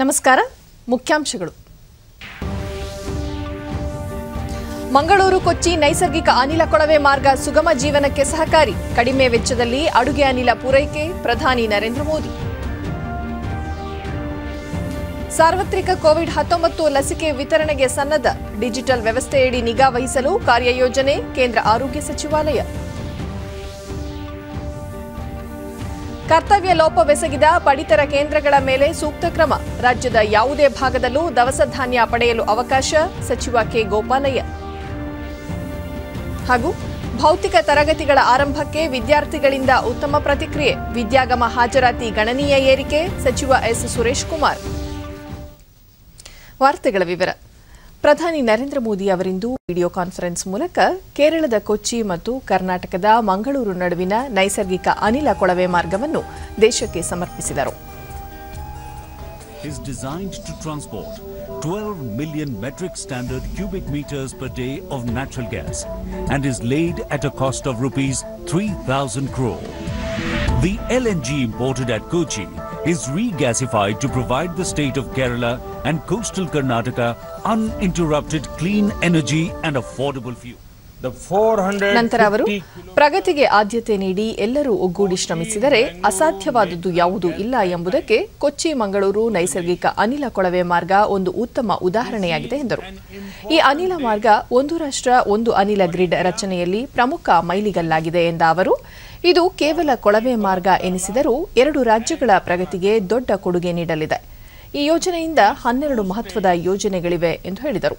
ನಮಸ್ಕಾರ. ಮುಖ್ಯಾಂಶಗಳು. ಮಂಗಳೂರು, ಕೊಚ್ಚಿ ನೈಸರ್ಗಿಕ ಅನಿಲ ಕೊಳವೆ ಮಾರ್ಗ ಸುಗಮ ಜೀವನಕ್ಕೆ ಸಹಕಾರಿ. ಕಡಿಮೆ ವೆಚ್ಚದಲ್ಲಿ ಅಡುಗೆ ಅನಿಲ ಪೂರೈಕೆ ಪ್ರಧಾನಿ ನರೇಂದ್ರ ಮೋದಿ. ಸಾರ್ವತ್ರಿಕ ಕೋವಿಡ್ ಹತ್ತೊಂಬತ್ತು ಲಸಿಕೆ ವಿತರಣೆಗೆ ಸನ್ನದ್ಧ ಡಿಜಿಟಲ್ ವ್ಯವಸ್ಥೆಯಡಿ ನಿಗಾ ವಹಿಸಲು ಕಾರ್ಯಯೋಜನೆ, ಕೇಂದ್ರ ಆರೋಗ್ಯ ಸಚಿವಾಲಯ. ಕರ್ತವ್ಯ ಲೋಪವೆಸಗಿದ ಪಡಿತರ ಕೇಂದ್ರಗಳ ಮೇಲೆ ಸೂಕ್ತ ಕ್ರಮ. ರಾಜ್ಯದ ಯಾವುದೇ ಭಾಗದಲ್ಲೂ ದವಸ ಧಾನ್ಯ ಪಡೆಯಲು ಅವಕಾಶ, ಸಚಿವ ಕೆ. ಗೋಪಾಲಯ್ಯ. ಹಾಗೂ ಭೌತಿಕ ತರಗತಿಗಳ ಆರಂಭಕ್ಕೆ ವಿದ್ಯಾರ್ಥಿಗಳಿಂದ ಉತ್ತಮ ಪ್ರತಿಕ್ರಿಯೆ. ವಿದ್ಯಾಗಮ ಹಾಜರಾತಿ ಗಣನೀಯ ಏರಿಕೆ, ಸಚಿವ ಎಸ್. ಸುರೇಶ್ ಕುಮಾರ್. ವಾರ್ತೆಗಳ ವಿವರ. ಪ್ರಧಾನಿ ನರೇಂದ್ರ ಮೋದಿ ಅವರಿಂದು ವಿಡಿಯೋ ಕಾನ್ಫರೆನ್ಸ್ ಮೂಲಕ ಕೇರಳದ ಕೊಚ್ಚಿ ಮತ್ತು ಕರ್ನಾಟಕದ ಮಂಗಳೂರು ನಡುವಿನ ನೈಸರ್ಗಿಕ ಅನಿಲ ಕೊಳವೆ ಮಾರ್ಗವನ್ನು ದೇಶಕ್ಕೆ ಸಮರ್ಪಿಸಿದರು is designed to transport 12 million metric standard cubic meters per day of natural gas and is laid at a cost of rupees 3000 crore. The LNG imported at Kochi is regasified to provide the state of Kerala and coastal Karnataka uninterrupted clean energy and affordable fuel. The 450 ನಂತರ ಅವರು ಪ್ರಗತಿಗೆ ಆದ್ಯತೆ ನೀಡಿ ಎಲ್ಲರೂ ಒಗ್ಗೂಡಿ ಶ್ರಮಿಸಿದರೆ ಅಸಾಧ್ಯವಾದದ್ದು ಯಾವುದೂ ಇಲ್ಲ ಎಂಬುದಕ್ಕೆ ಕೊಚ್ಚಿ ಮಂಗಳೂರು ನೈಸರ್ಗಿಕ ಅನಿಲ ಕೊಳವೆ ಮಾರ್ಗ ಒಂದು ಉತ್ತಮ ಉದಾಹರಣೆಯಾಗಿದೆ ಎಂದರು ಈ ಅನಿಲ ಮಾರ್ಗ ಒಂದು ರಾಷ್ಟ್ರ ಒಂದು ಅನಿಲ ಗ್ರಿಡ್ ರಚನೆಯಲ್ಲಿ ಪ್ರಮುಖ ಮೈಲಿಗಲ್ಲಾಗಿದೆ ಎಂದ ಅವರು ಇದು ಕೇವಲ ಕೊಳವೆ ಮಾರ್ಗ ಎನಿಸಿದರೂ ಎರಡು ರಾಜ್ಯಗಳ ಪ್ರಗತಿಗೆ ದೊಡ್ಡ ಕೊಡುಗೆ ನೀಡಲಿದೆ. ಈ ಯೋಜನೆಯಿಂದ ಹನ್ನೆರಡು ಮಹತ್ವದ ಯೋಜನೆಗಳಿವೆ ಎಂದು ಹೇಳಿದರು.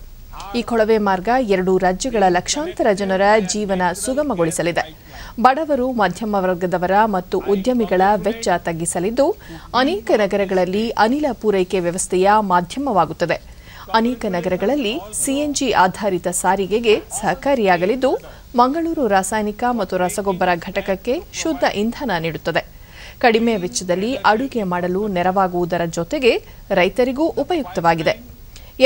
ಈ ಕೊಳವೆ ಮಾರ್ಗ ಎರಡು ರಾಜ್ಯಗಳ ಲಕ್ಷಾಂತರ ಜನರ ಜೀವನ ಸುಗಮಗೊಳಿಸಲಿದೆ. ಬಡವರು, ಮಧ್ಯಮ ವರ್ಗದವರ ಮತ್ತು ಉದ್ಯಮಿಗಳ ವೆಚ್ಚ ತಗ್ಗಿಸಲಿದ್ದು, ಅನೇಕ ನಗರಗಳಲ್ಲಿ ಅನಿಲ ಪೂರೈಕೆ ವ್ಯವಸ್ಥೆಯ ಮಾಧ್ಯಮವಾಗುತ್ತದೆ. ಅನೇಕ ನಗರಗಳಲ್ಲಿ ಸಿಎನ್ಜಿ ಆಧಾರಿತ ಸಾರಿಗೆಗೆ ಸಹಕಾರಿಯಾಗಲಿದ್ದು ಮಂಗಳೂರು ರಾಸಾಯನಿಕ ಮತ್ತು ರಸಗೊಬ್ಬರ ಘಟಕಕ್ಕೆ ಶುದ್ಧ ಇಂಧನ ನೀಡುತ್ತದೆ ಕಡಿಮೆ ವೆಚ್ಚದಲ್ಲಿ ಅಡುಗೆ ಮಾಡಲು ನೆರವಾಗುವುದರ ಜೊತೆಗೆ ರೈತರಿಗೂ ಉಪಯುಕ್ತವಾಗಿದೆ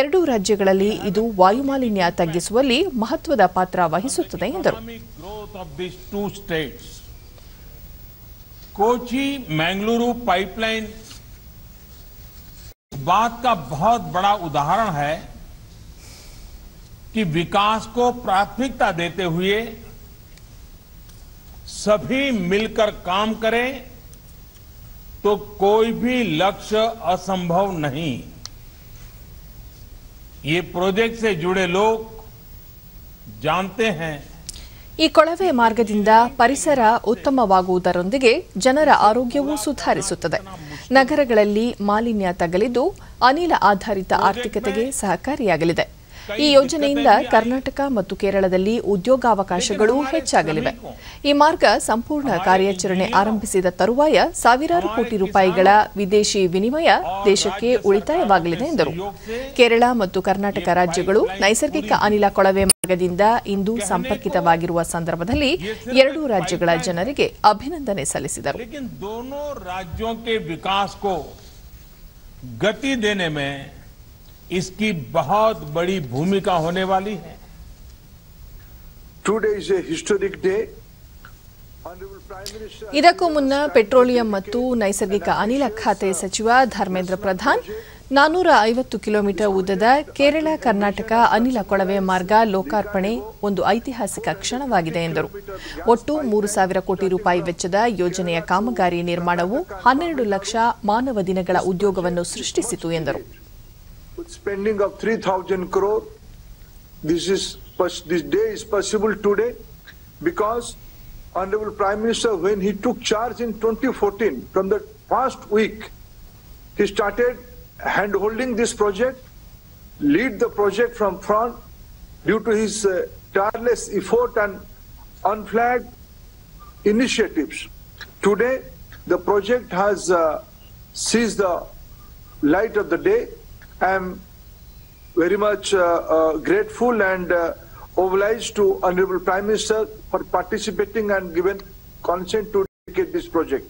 ಎರಡೂ ರಾಜ್ಯಗಳಲ್ಲಿ ಇದು ವಾಯುಮಾಲಿನ್ಯ ತಗ್ಗಿಸುವಲ್ಲಿ ಮಹತ್ವದ ಪಾತ್ರ ವಹಿಸುತ್ತದೆ ಎಂದರು economic growth of these two states. Kochi Mangaluru pipeline इस बात का बहुत बड़ा उदाहरण है कि विकास को प्राथमिकता देते हुए सभी मिलकर काम करें तो कोई भी लक्ष्य असंभव नहीं ये प्रोजेक्ट से जुड़े लोग जानते हैं ಈ ಕೊಳವೆ ಮಾರ್ಗದಿಂದ ಪರಿಸರ ಉತ್ತಮವಾಗುವುದರೊಂದಿಗೆ ಜನರ ಆರೋಗ್ಯವೂ ಸುಧಾರಿಸುತ್ತದೆ ನಗರಗಳಲ್ಲಿ ಮಾಲಿನ್ಯ ತಗಲಿದ್ದು ಅನಿಲ ಆಧಾರಿತ ಆರ್ಥಿಕತೆಗೆ ಸಹಕಾರಿಯಾಗಲಿದೆ ಈ ಯೋಜನೆಯಿಂದ ಕರ್ನಾಟಕ ಮತ್ತು ಕೇರಳದಲ್ಲಿ ಉದ್ಯೋಗಾವಕಾಶಗಳು ಹೆಚ್ಚಾಗಲಿವೆ. ಈ ಮಾರ್ಗ ಸಂಪೂರ್ಣ ಕಾರ್ಯಾಚರಣೆ ಆರಂಭಿಸಿದ ತರುವಾಯ ಸಾವಿರಾರು ಕೋಟಿ ರೂಪಾಯಿಗಳ ವಿದೇಶಿ ವಿನಿಮಯ ದೇಶಕ್ಕೆ ಉಳಿತಾಯವಾಗಲಿದೆ ಎಂದರು. ಕೇರಳ ಮತ್ತು ಕರ್ನಾಟಕ ರಾಜ್ಯಗಳು ನೈಸರ್ಗಿಕ ಅನಿಲ ಕೊಳವೆ ಮಾರ್ಗದಿಂದ ಇಂದು ಸಂಪರ್ಕಿತವಾಗಿರುವ ಸಂದರ್ಭದಲ್ಲಿ ಎರಡೂ ರಾಜ್ಯಗಳ ಜನರಿಗೆ ಅಭಿನಂದನೆ ಸಲ್ಲಿಸಿದರು. इसकी बहुत बड़ी भूमिका होने वाली है Today is a historic day. Honorable Prime Minister. ಇದಕ್ಕೂ ಮುನ್ನ ಪೆಟ್ರೋಲಿಯಂ ಮತ್ತು ನೈಸರ್ಗಿಕ ಅನಿಲ ಖಾತೆ ಸಚಿವ ಧರ್ಮೇಂದ್ರ ಪ್ರಧಾನ್ ನಾನೂರ ಐವತ್ತು ಕಿಲೋಮೀಟರ್ ಉದ್ದದ ಕೇರಳ ಕರ್ನಾಟಕ ಅನಿಲ ಕೊಳವೆ ಮಾರ್ಗ ಲೋಕಾರ್ಪಣೆ ಒಂದು ಐತಿಹಾಸಿಕ ಕ್ಷಣವಾಗಿದೆ ಎಂದರು ಒಟ್ಟು ಮೂರು ಸಾವಿರ ಕೋಟಿ ರೂಪಾಯಿ ವೆಚ್ಚದ ಯೋಜನೆಯ ಕಾಮಗಾರಿ ನಿರ್ಮಾಣವು ಹನ್ನೆರಡು ಲಕ್ಷ ಮಾನವ ದಿನಗಳ ಉದ್ಯೋಗವನ್ನು ಸೃಷ್ಟಿಸಿತು ಎಂದರು Spending of 3,000 crore, this is this day is possible today because Honorable Prime Minister, when he took charge in 2014, from the first week, he started hand-holding this project, lead the project from front due to his uh, tireless effort and unflagged initiatives. Today, the project has uh, seized the light of the day. I am very much uh, uh, grateful and uh, obliged to Honorable Prime Minister for participating and given consent to dedicate this project.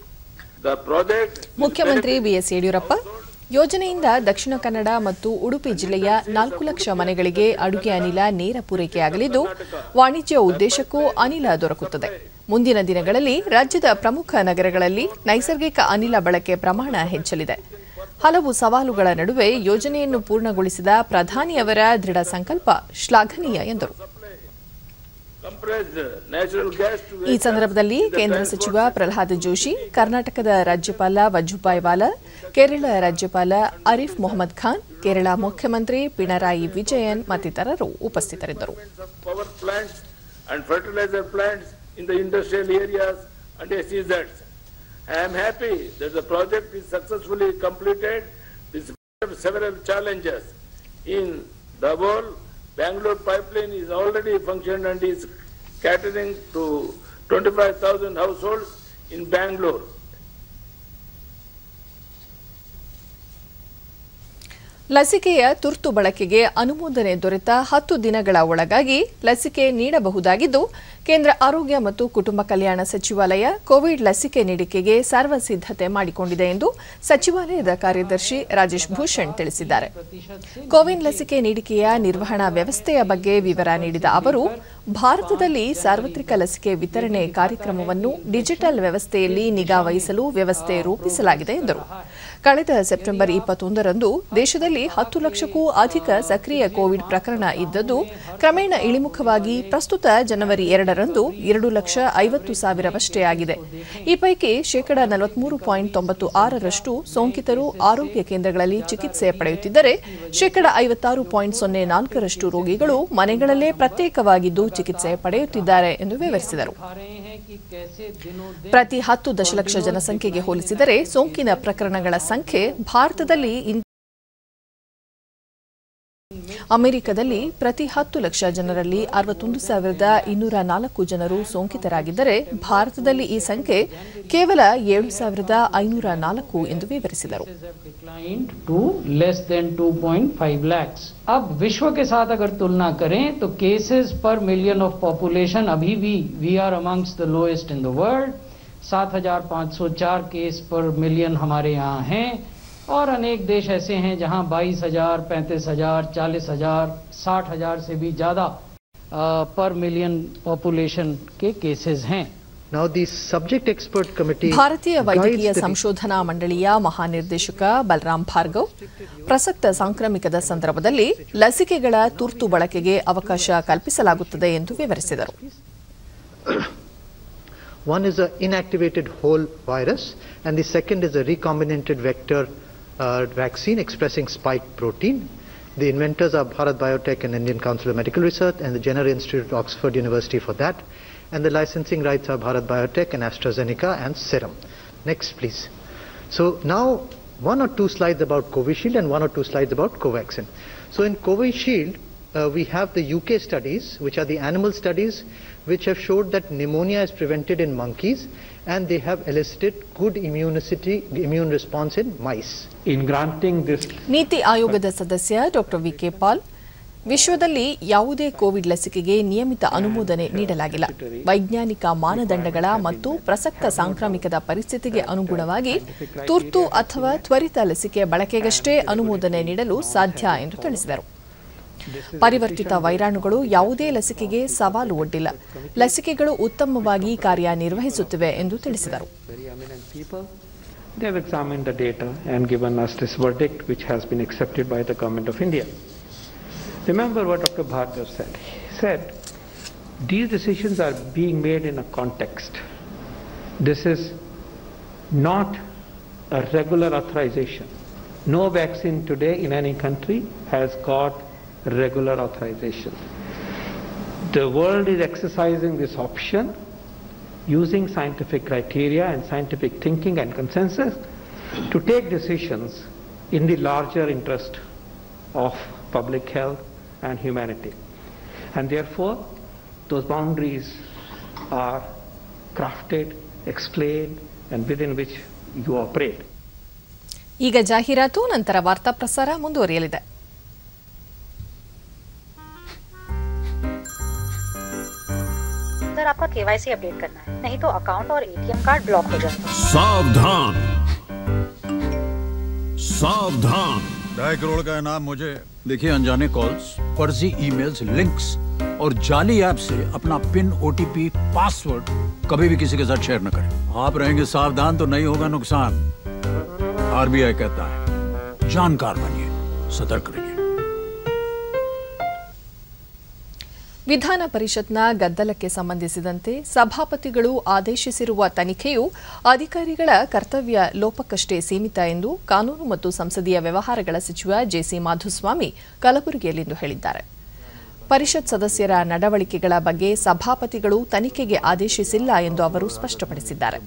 The project ಮುಖ್ಯಮಂತ್ರಿ BS Yediyurappa ಯೋಜನೆಯಿಂದ ದಕ್ಷಿಣ ಕನ್ನಡ ಮತ್ತು ಉಡುಪಿ ಜಿಲ್ಲೆಯ ನಾಲ್ಕು ಲಕ್ಷ ಮನೆಗಳಿಗೆ ಅಡುಗೆ ಅನಿಲ ನೇರ ಪೂರೈಕೆಯಾಗಲಿದ್ದು ವಾಣಿಜ್ಯ ಉದ್ದೇಶಕ್ಕೂ ಅನಿಲ ದೊರಕುತ್ತದೆ. ಮುಂದಿನ ದಿನಗಳಲ್ಲಿ ರಾಜ್ಯದ ಪ್ರಮುಖ ನಗರಗಳಲ್ಲಿ ನೈಸರ್ಗಿಕ ಅನಿಲ ಬಳಕೆ ಪ್ರಮಾಣ ಹೆಚ್ಚಲಿದೆ. ಹಲವು ಸವಾಲುಗಳ ನಡುವೆ ಯೋಜನೆಯನ್ನು ಪೂರ್ಣಗೊಳಿಸಿದ ಪ್ರಧಾನಿಯವರ ದೃಢ ಸಂಕಲ್ಪ ಶ್ಲಾಘನೀಯ ಎಂದರು ಈ ಸಂದರ್ಭದಲ್ಲಿ ಕೇಂದ್ರ ಸಚಿವ ಪ್ರಹ್ಲಾದ್ ಜೋಶಿ, ಕರ್ನಾಟಕದ ರಾಜ್ಯಪಾಲ ವಜುಭಾಯ್ ವಾಲಾ, ಕೇರಳ ರಾಜ್ಯಪಾಲ ಅರಿಫ್ ಮೊಹಮ್ಮದ್ ಖಾನ್, ಕೇರಳ ಮುಖ್ಯಮಂತ್ರಿ ಪಿಣರಾಯಿ ವಿಜಯನ್ ಮತ್ತಿತರರು ಉಪಸ್ಥಿತರಿದ್ದರು. I am happy that the project is successfully completed despite several challenges. In Dabhol, Bangalore pipeline is already functioning and is catering to 25,000 households in Bangalore. ಲಸಿಕೆಯ ತುರ್ತು ಬಳಕೆಗೆ ಅನುಮೋದನೆ ದೊರೆತ ಹತ್ತು ದಿನಗಳ ಒಳಗಾಗಿ ಲಸಿಕೆ ನೀಡಬಹುದಾಗಿದ್ದು ಕೇಂದ್ರ ಆರೋಗ್ಯ ಮತ್ತು ಕುಟುಂಬ ಕಲ್ಯಾಣ ಸಚಿವಾಲಯ ಕೋವಿಡ್ ಲಸಿಕೆ ನೀಡಿಕೆಗೆ ಸರ್ವಸಿದ್ಧತೆ ಮಾಡಿಕೊಂಡಿದೆ ಎಂದು ಸಚಿವಾಲಯದ ಕಾರ್ಯದರ್ಶಿ ರಾಜೇಶ್ ಭೂಷಣ್ ತಿಳಿಸಿದ್ದಾರೆ. ಕೋವಿಡ್ ಲಸಿಕೆ ನೀಡಿಕೆಯ ನಿರ್ವಹಣಾ ವ್ಯವಸ್ಥೆಯ ಬಗ್ಗೆ ವಿವರ ನೀಡಿದ ಅವರು, ಭಾರತದಲ್ಲಿ ಸಾರ್ವತ್ರಿಕ ಲಸಿಕೆ ವಿತರಣೆ ಕಾರ್ಯಕ್ರಮವನ್ನು ಡಿಜಿಟಲ್ ವ್ಯವಸ್ಥೆಯಲ್ಲಿ ನಿಗಾ ವಹಿಸಲು ವ್ಯವಸ್ಥೆ ರೂಪಿಸಲಾಗಿದೆ ಎಂದರು. ಕಳೆದ ಸೆಪ್ಟೆಂಬರ್ ಇಪ್ಪತ್ತೊಂದರಂದು ದೇಶದಲ್ಲಿ ಹತ್ತು ಲಕ್ಷಕ್ಕೂ ಅಧಿಕ ಸಕ್ರಿಯ ಕೋವಿಡ್ ಪ್ರಕರಣ ಇದ್ದದ್ದು, ಕ್ರಮೇಣ ಇಳಿಮುಖವಾಗಿ ಪ್ರಸ್ತುತ ಜನವರಿ ಎರಡರಂದು ಎರಡು ಲಕ್ಷ ಐವತ್ತು ಸಾವಿರವಷ್ಟೇ ಆಗಿದೆ. ಈ ಪೈಕಿ ಶೇಕಡ ನಲವತ್ಮೂರು ಪಾಯಿಂಟ್ ತೊಂಬತ್ತು ಆರರಷ್ಟು ಸೋಂಕಿತರು ಆರೋಗ್ಯ ಕೇಂದ್ರಗಳಲ್ಲಿ ಚಿಕಿತ್ಸೆ ಪಡೆಯುತ್ತಿದ್ದರೆ, ಶೇಕಡ ಐವತ್ತಾರು ಪಾಯಿಂಟ್ ಸೊನ್ನೆ ನಾಲ್ಕರಷ್ಟು ರೋಗಿಗಳು ಮನೆಗಳಲ್ಲೇ ಪ್ರತ್ಯೇಕವಾಗಿದ್ದು ಚಿಕಿತ್ಸೆ ಪಡೆಯುತ್ತಿದ್ದಾರೆ ಎಂದು ವಿವರಿಸಿದರು. ಪ್ರತಿ ಹತ್ತು ದಶಲಕ್ಷ ಜನಸಂಖ್ಯೆಗೆ ಹೋಲಿಸಿದರೆ ಸೋಂಕಿನ ಪ್ರಕರಣಗಳ ಸಂಖ್ಯೆ ಭಾರತದಲ್ಲಿ ಅಮೆರಿಕದಲ್ಲಿ ಪ್ರತಿ ಹತ್ತು ಲಕ್ಷ ಜನರಲ್ಲಿ ಅರವತ್ತೊಂದು ಸಾವಿರದ ಇನ್ನೂರ ನಾಲ್ಕು ಜನರು ಸೋಂಕಿತರಾಗಿದ್ದರೆ ಭಾರತದಲ್ಲಿ ಈ ಸಂಖ್ಯೆ ಕೇವಲ ಏಳು ಸಾವಿರದ ಐನೂರ ನಾಲ್ಕು ಎಂದು ವಿವರಿಸಿದರು have declined to less than 2.5 lakhs. अब विश्व के साथ अगर तुलना करें तो केसेस पर मिलियन ऑफ पॉपुलेशन अभी भी we are amongst the lowest in the world 7,504 case per million हमारे यहाँ हैं और अनेक देश ऐसे हैं जहाँ 22,000, 35,000, 40,000, 60,000 से भी ज़्यादा पर मिलियन पॉपुलेशन के केसेस हैं Now the subject expert committee ಭಾರತೀಯ ವೈದ್ಯಕೀಯ guides the ಸಂಶೋಧನಾ ಮಂಡಳಿಯ ಮಹಾನಿರ್ದೇಶಕ ಬಲರಾಮ್ ಭಾರ್ಗವ್ ಪ್ರಸಕ್ತ ಸಾಂಕ್ರಾಮಿಕದ ಸಂದರ್ಭದಲ್ಲಿ ಲಸಿಕೆಗಳ ತುರ್ತು ಬಳಕೆಗೆ ಅವಕಾಶ ಕಲ್ಪಿಸಲಾಗುತ್ತದೆ ಎಂದು ವಿವರಿಸಿದರು One is an inactivated whole virus, and the second is a recombinated vector Uh, vaccine expressing spike protein. The inventors are Bharat Biotech and Indian Council of Medical Research and the Jenner Institute at Oxford University for that. And the licensing rights are Bharat Biotech and AstraZeneca and Serum. Next, please. So now one or two slides about Covishield and one or two slides about Covaxin. So in Covishield, uh, we have the UK studies, which are the animal studies, which have showed that pneumonia is prevented in monkeys and they have elicited good immunity, immune response in mice. ನೀತಿ ಆಯೋಗದ ಸದಸ್ಯ doctor ವಿಕೆ ಪಾಲ್, ವಿಶ್ವದಲ್ಲಿ ಯಾವುದೇ Covid ಲಸಿಕೆಗೆ ನಿಯಮಿತ ಅನುಮೋದನೆ ನೀಡಲಾಗಿಲ್ಲ. ವೈಜ್ಞಾನಿಕ ಮಾನದಂಡಗಳ ಮತ್ತು ಪ್ರಸಕ್ತ ಸಾಂಕ್ರಾಮಿಕದ ಪರಿಸ್ಥಿತಿಗೆ ಅನುಗುಣವಾಗಿ ತುರ್ತು ಅಥವಾ ತ್ವರಿತ ಲಸಿಕೆ ಬಳಕೆಗಷ್ಟೇ ಅನುಮೋದನೆ ನೀಡಲು ಸಾಧ್ಯ ಎಂದು ತಿಳಿಸಿದರು. ಪರಿವರ್ತಿತ ವೈರಾಣುಗಳು ಯಾವುದೇ ಲಸಿಕೆಗೆ ಸವಾಲು ಒಡ್ಡಿಲ್ಲ. ಲಸಿಕೆಗಳು ಉತ್ತಮವಾಗಿ ಕಾರ್ಯನಿರ್ವಹಿಸುತ್ತಿವೆ ಎಂದು ತಿಳಿಸಿದರು. They have examined the data and given us this verdict, which has been accepted by the government of India. Remember what Dr. Bhargav said. He said, these decisions are being made in a context. This is not a regular authorization. No vaccine today in any country has got regular authorization. The world is exercising this option using scientific criteria and scientific thinking and consensus to take decisions in the larger interest of public health and humanity. And therefore, those boundaries are crafted, explained, and within which you operate. ಈಗ ಜಾಹೀರಾತು ನಂತರ ವಾರ್ತಾ ಪ್ರಸಾರ ಮುಂದುವರಿಯಲಿದೆ sir आपका KYC update करना है नहीं तो अकाउंट और एटीएम कार्ड ब्लॉक हो जाएगा। सावधान। सावधान। ढाई करोड़ का इनाम मुझे। देखिए अनजाने कॉल्स फर्जी ईमेल्स लिंक्स और जाली ऐप से अपना पिन ओटीपी पासवर्ड कभी भी किसी के साथ शेयर न करें। आप रहेंगे सावधान तो नहीं होगा नुकसान। आरबीआई कहता है जानकार बनिए सतर्क रहिए। ವಿಧಾನ ಪರಿಷತ್ನ ಗದ್ದಲಕ್ಕೆ ಸಂಬಂಧಿಸಿದಂತೆ ಸಭಾಪತಿಗಳು ಆದೇಶಿಸಿರುವ ತನಿಖೆಯು ಅಧಿಕಾರಿಗಳ ಕರ್ತವ್ಯ ಲೋಪಕ್ಕಷ್ಟೇ ಸೀಮಿತ ಎಂದು ಕಾನೂನು ಮತ್ತು ಸಂಸದೀಯ ವ್ಯವಹಾರಗಳ ಸಚಿವ ಜೆಸಿ ಮಾಧುಸ್ವಾಮಿ ಕಲಬುರಗಿಯಲ್ಲಿಂದು ಹೇಳಿದ್ದಾರೆ. ಪರಿಷತ್ ಸದಸ್ಯರ ನಡವಳಿಕೆಗಳ ಬಗ್ಗೆ ಸಭಾಪತಿಗಳು ತನಿಖೆಗೆ ಆದೇಶಿಸಿಲ್ಲ ಎಂದು ಅವರು ಸ್ಪಷ್ಟಪಡಿಸಿದ್ದಾರೆ.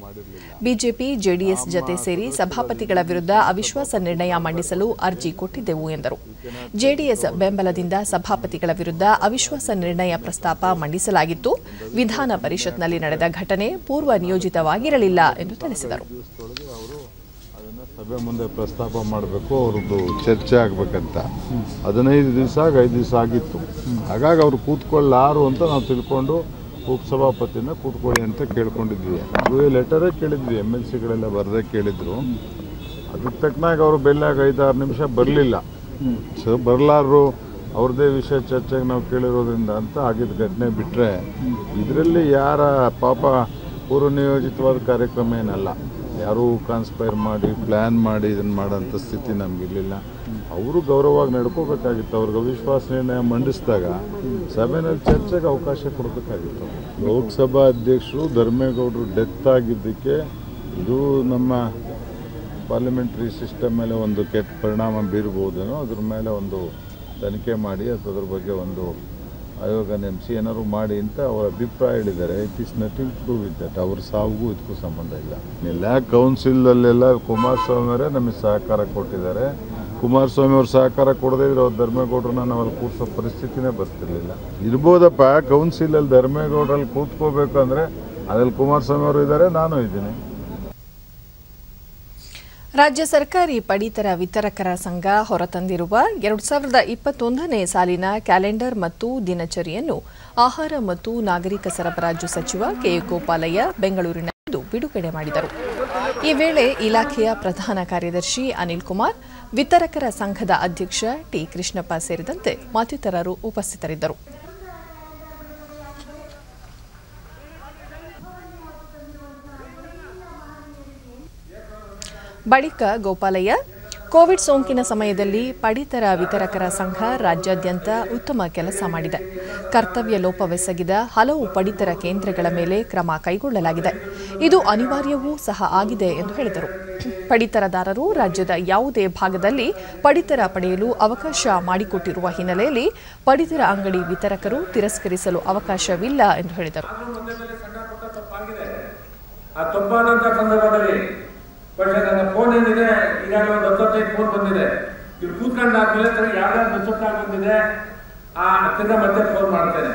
ಬಿಜೆಪಿ, ಜೆಡಿಎಸ್ ಜತೆ ಸೇರಿ ಸಭಾಪತಿಗಳ ವಿರುದ್ಧ ಅವಿಶ್ವಾಸ ನಿರ್ಣಯ ಮಂಡಿಸಲು ಅರ್ಜಿ ಕೊಟ್ಟಿದ್ದೆವು ಎಂದರು. ಜೆಡಿಎಸ್ ಬೆಂಬಲದಿಂದ ಸಭಾಪತಿಗಳ ವಿರುದ್ಧ ಅವಿಶ್ವಾಸ ನಿರ್ಣಯ ಪ್ರಸ್ತಾಪ ಮಂಡಿಸಲಾಗಿತ್ತು. ವಿಧಾನ ಪರಿಷತ್ನಲ್ಲಿ ನಡೆದ ಘಟನೆ ಪೂರ್ವ ನಿಯೋಜಿತವಾಗಿರಲಿಲ್ಲ ಎಂದು ತಿಳಿಸಿದರು. ಸಭೆ ಮುಂದೆ ಪ್ರಸ್ತಾಪ ಮಾಡಬೇಕು, ಅವ್ರದ್ದು ಚರ್ಚೆ ಆಗ್ಬೇಕಂತ. ಹದಿನೈದು ದಿವಸ ಆಗ ಐದು ದಿವಸ ಆಗಿತ್ತು. ಹಾಗಾಗಿ ಅವರು ಕೂತ್ಕೊಳ್ಳಾರು ಅಂತ ನಾವು ತಿಳ್ಕೊಂಡು ಉಪಸಭಾಪತಿನ ಕೂತ್ಕೊಳ್ಳಿ ಅಂತ ಕೇಳ್ಕೊಂಡಿದ್ವಿ. ಅದು ಲೆಟರೇ ಕೇಳಿದ್ವಿ ಎಂ ಎಲ್ ಸಿಗಳೆಲ್ಲ ಬರದೇ ಕೇಳಿದ್ರು. ಅದಕ್ಕೆ ತಕ್ಕನಾಗಿ ಅವರು ಬೆಲ್ಲಾಗ ಐದಾರು ನಿಮಿಷ ಬರಲಿಲ್ಲ. ಸೊ ಬರಲಾರು ಅವ್ರದ್ದೇ ವಿಷಯ ಚರ್ಚೆಗೆ ನಾವು ಕೇಳಿರೋದ್ರಿಂದ ಅಂತ ಆಗಿದ್ದ ಘಟನೆ ಬಿಟ್ಟರೆ ಇದರಲ್ಲಿ ಯಾರ ಪಾಪ ಪೂರ್ವ ನಿಯೋಜಿತವಾದ ಕಾರ್ಯಕ್ರಮ ಏನಲ್ಲ. ಯಾರೂ ಕಾನ್ಸ್ಪೈರ್ ಮಾಡಿ ಪ್ಲ್ಯಾನ್ ಮಾಡಿ ಇದನ್ನು ಮಾಡೋಂಥ ಸ್ಥಿತಿ ನಮಗಿರಲಿಲ್ಲ ಅವರು ಗೌರವವಾಗಿ ನಡ್ಕೋಬೇಕಾಗಿತ್ತು. ಅವ್ರಿಗೆ ಅವಿಶ್ವಾಸ ನಿರ್ಣಯ ಮಂಡಿಸಿದಾಗ ಸಭೆಯಲ್ಲಿ ಚರ್ಚೆಗೆ ಅವಕಾಶ ಕೊಡಬೇಕಾಗಿತ್ತು. ಲೋಕಸಭಾ ಅಧ್ಯಕ್ಷರು, ಧರ್ಮೇಗೌಡರು ಡೆತ್ ಆಗಿದ್ದಕ್ಕೆ ಇದು ನಮ್ಮ ಪಾರ್ಲಿಮೆಂಟ್ರಿ ಸಿಸ್ಟಮ್ ಮೇಲೆ ಒಂದು ಕೆಟ್ಟ ಪರಿಣಾಮ ಬೀರ್ಬೋದೇನೋ ಅದ್ರ ಮೇಲೆ ಒಂದು ತನಿಖೆ ಮಾಡಿ ಅಥವಾ ಅದ್ರ ಬಗ್ಗೆ ಒಂದು ಆಯೋಗ ನೇಮಿಸಿ ಏನಾದ್ರು ಮಾಡಿ ಅಂತ ಅವರ ಅಭಿಪ್ರಾಯ ಹೇಳಿದ್ದಾರೆ. It is nothing to with that ಅವ್ರ ಸಾವಿಗೂ ಇದಕ್ಕೂ ಸಂಬಂಧ ಇಲ್ಲ. ಎಲ್ಲ ಕೌನ್ಸಿಲಲ್ಲೆಲ್ಲ ಕುಮಾರಸ್ವಾಮಿ ಅವರೇ ನಮಗೆ ಸಹಕಾರ ಕೊಟ್ಟಿದ್ದಾರೆ. ಕುಮಾರಸ್ವಾಮಿ ಅವ್ರು ಸಹಕಾರ ಕೊಡದೇ ಇದ್ರೆ ಅವ್ರು ನಾವು ಅಲ್ಲಿ ಕೂರಿಸೋ ಪರಿಸ್ಥಿತಿನೇ ಬರ್ತಿರ್ಲಿಲ್ಲ. ಇರ್ಬೋದಪ್ಪ ಕೌನ್ಸಿಲಲ್ಲಿ ಧರ್ಮೇಗೌಡರಲ್ಲಿ ಕೂತ್ಕೋಬೇಕು ಅಂದರೆ ಅದ್ರಲ್ಲಿ ಕುಮಾರಸ್ವಾಮಿ ಅವರು ಇದ್ದಾರೆ, ನಾನು ಇದ್ದೀನಿ. ರಾಜ್ಯ ಸರ್ಕಾರಿ ಪಡಿತರ ವಿತರಕರ ಸಂಘ ಹೊರತಂದಿರುವ ಎರಡು ಸಾವಿರದ ಇಪ್ಪತ್ತೊಂದನೇ ಸಾಲಿನ ಕ್ಯಾಲೆಂಡರ್ ಮತ್ತು ದಿನಚರಿಯನ್ನು ಆಹಾರ ಮತ್ತು ನಾಗರಿಕ ಸರಬರಾಜು ಸಚಿವ ಕೆ. ಗೋಪಾಲಯ್ಯ ಬೆಂಗಳೂರಿನಲ್ಲಿಂದು ಬಿಡುಗಡೆ ಮಾಡಿದರು. ಈ ವೇಳೆ ಇಲಾಖೆಯ ಪ್ರಧಾನ ಕಾರ್ಯದರ್ಶಿ ಅನಿಲ್ ಕುಮಾರ್, ವಿತರಕರ ಸಂಘದ ಅಧ್ಯಕ್ಷ ಟಿ. ಕೃಷ್ಣಪ್ಪ ಸೇರಿದಂತೆ ಮತ್ತಿತರರು ಉಪಸ್ಥಿತರಿದ್ದರು. ಬಳಿಕ ಗೋಪಾಲಯ್ಯ ಕೋವಿಡ್ ಸೋಂಕಿನ ಸಮಯದಲ್ಲಿ ಪಡಿತರ ವಿತರಕರ ಸಂಘ ರಾಜ್ಯಾದ್ಯಂತ ಉತ್ತಮ ಕೆಲಸ ಮಾಡಿದೆ ಕರ್ತವ್ಯ ಲೋಪವೆಸಗಿದ ಹಲವು ಪಡಿತರ ಕೇಂದ್ರಗಳ ಮೇಲೆ ಕ್ರಮ ಕೈಗೊಳ್ಳಲಾಗಿದೆ ಇದು ಅನಿವಾರ್ಯವೂ ಸಹ ಆಗಿದೆ ಎಂದು ಹೇಳಿದರು ಪಡಿತರದಾರರು ರಾಜ್ಯದ ಯಾವುದೇ ಭಾಗದಲ್ಲಿ ಪಡಿತರ ಪಡೆಯಲು ಅವಕಾಶ ಮಾಡಿಕೊಟ್ಟಿರುವ ಹಿನ್ನೆಲೆಯಲ್ಲಿ ಪಡಿತರ ಅಂಗಡಿ ವಿತರಕರು ತಿರಸ್ಕರಿಸಲು ಅವಕಾಶವಿಲ್ಲ ಎಂದು ಹೇಳಿದರು ಬಟ್ ನನ್ನ ಫೋನ್ ಏನಿದೆ ಈಗಾಗಲೇ ಒಂದು ಹತ್ತೈದು ಫೋನ್ ಬಂದಿದೆ ಇವ್ರು ಕೂತ್ಕೊಂಡಾದ್ಮೇಲೆ ತನಗೆ ಯಾವ್ದಾದ್ರು ಮಿಸ್ಟೇಕ್ ಬಂದಿದೆ ಆ ಹತ್ತಿರ ಮತ್ತೆ ಫೋನ್ ಮಾಡ್ತೇನೆ.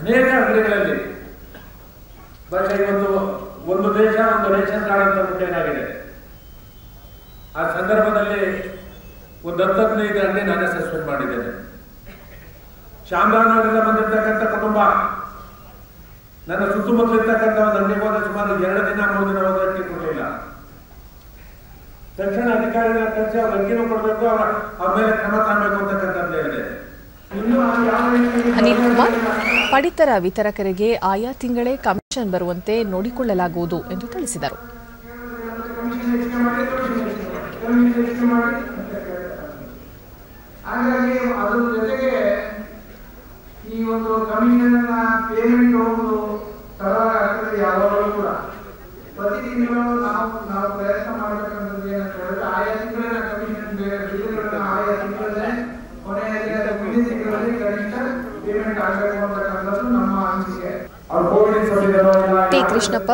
ಅನೇಕ ಅಂಗಡಿಗಳಲ್ಲಿ ಬಟ್ ಇವತ್ತು ಒಂದು ದೇಶ, ಒಂದು ರೇಷನ್ ಕಾರ್ಡ್ ಅಂತ ಮುಖ್ಯನಾಗಿದೆ ಆ ಸಂದರ್ಭದಲ್ಲಿ ಒಂದು ಹತ್ತೈದು ಅಂಗಡಿ ನಾನೇ ಸಸ್ಪೆಂಡ್ ಮಾಡಿದ್ದೇನೆ. ಶಾಮರಾಜನಗರದಿಂದ ಬಂದಿರತಕ್ಕಂಥ ಕುಟುಂಬ. ನನ್ನ ಸುತ್ತಮುತ್ತಲಿರ್ತಕ್ಕಂಥ ಒಂದು ಅಂಗಡಿಗೆ ಹೋದ ಸುಮಾರು ಎರಡು ದಿನ ಮೂರು ದಿನ ಹೋದಕ್ಕೆ ಕೊಡಲಿಲ್ಲ. ತಕ್ಷಣ ಅಧಿಕಾರಿಗಳ ಕರೆಸಿ ಅವ್ರ ಅರ್ಜಿನೂ ಕೊಡಬೇಕು ಅವರ ಅವ್ರ ಮೇಲೆ ಕ್ರಮ ತಗೊಳ್ಬೇಕು ಅಂತಕ್ಕಂಥದ್ದು ರೀತಿ- ಅನಿಲ್ ಕುಮಾರ್ ಪಡಿತರ ವಿತರಕರಿಗೆ ಆಯಾ ತಿಂಗಳೇ ಕಮಿಷನ್ ಬರುವಂತೆ ನೋಡಿಕೊಳ್ಳಲಾಗುವುದು ಎಂದು ತಿಳಿಸಿದರು. ಹಾಗಾಗಿ ಅದ್ರ ಜೊತೆಗೆ ಈ ಒಂದು ಕಮಿಷನ್ ಪೇಮೆಂಟ್ ಹೋಗುದು ಆಗ್ತದೆ ಯಾವಾಗಲೂ ಕೂಡ ಪ್ರತಿ ತಿಂಗಳು ನಾವು ನಾವು ಪ್ರಯತ್ನ ಮಾಡಬೇಕಂತದ್ದು ಏನಂತ ಹೇಳಿದ್ರೆ ಆಯಾ ತಿಂಗಳಿನ ಕಮಿಷನ್ ಬಿಲ್ಗಳನ್ನ ಆಯಾ ತಿಂಗಳಲ್ಲೇ ಕೊನೆಯಲ್ಲಿ ಮುಂದಿನ ತಿಂಗಳಲ್ಲಿ ಕನಿಷ್ಠ ಪೇಮೆಂಟ್ ಆಗಬೇಕು ಅಂತಕ್ಕಂಥದ್ದು ನಮ್ಮ ಅನಿಸಿಕೆ. ಟಿ ಕೃಷ್ಣಪ್ಪ,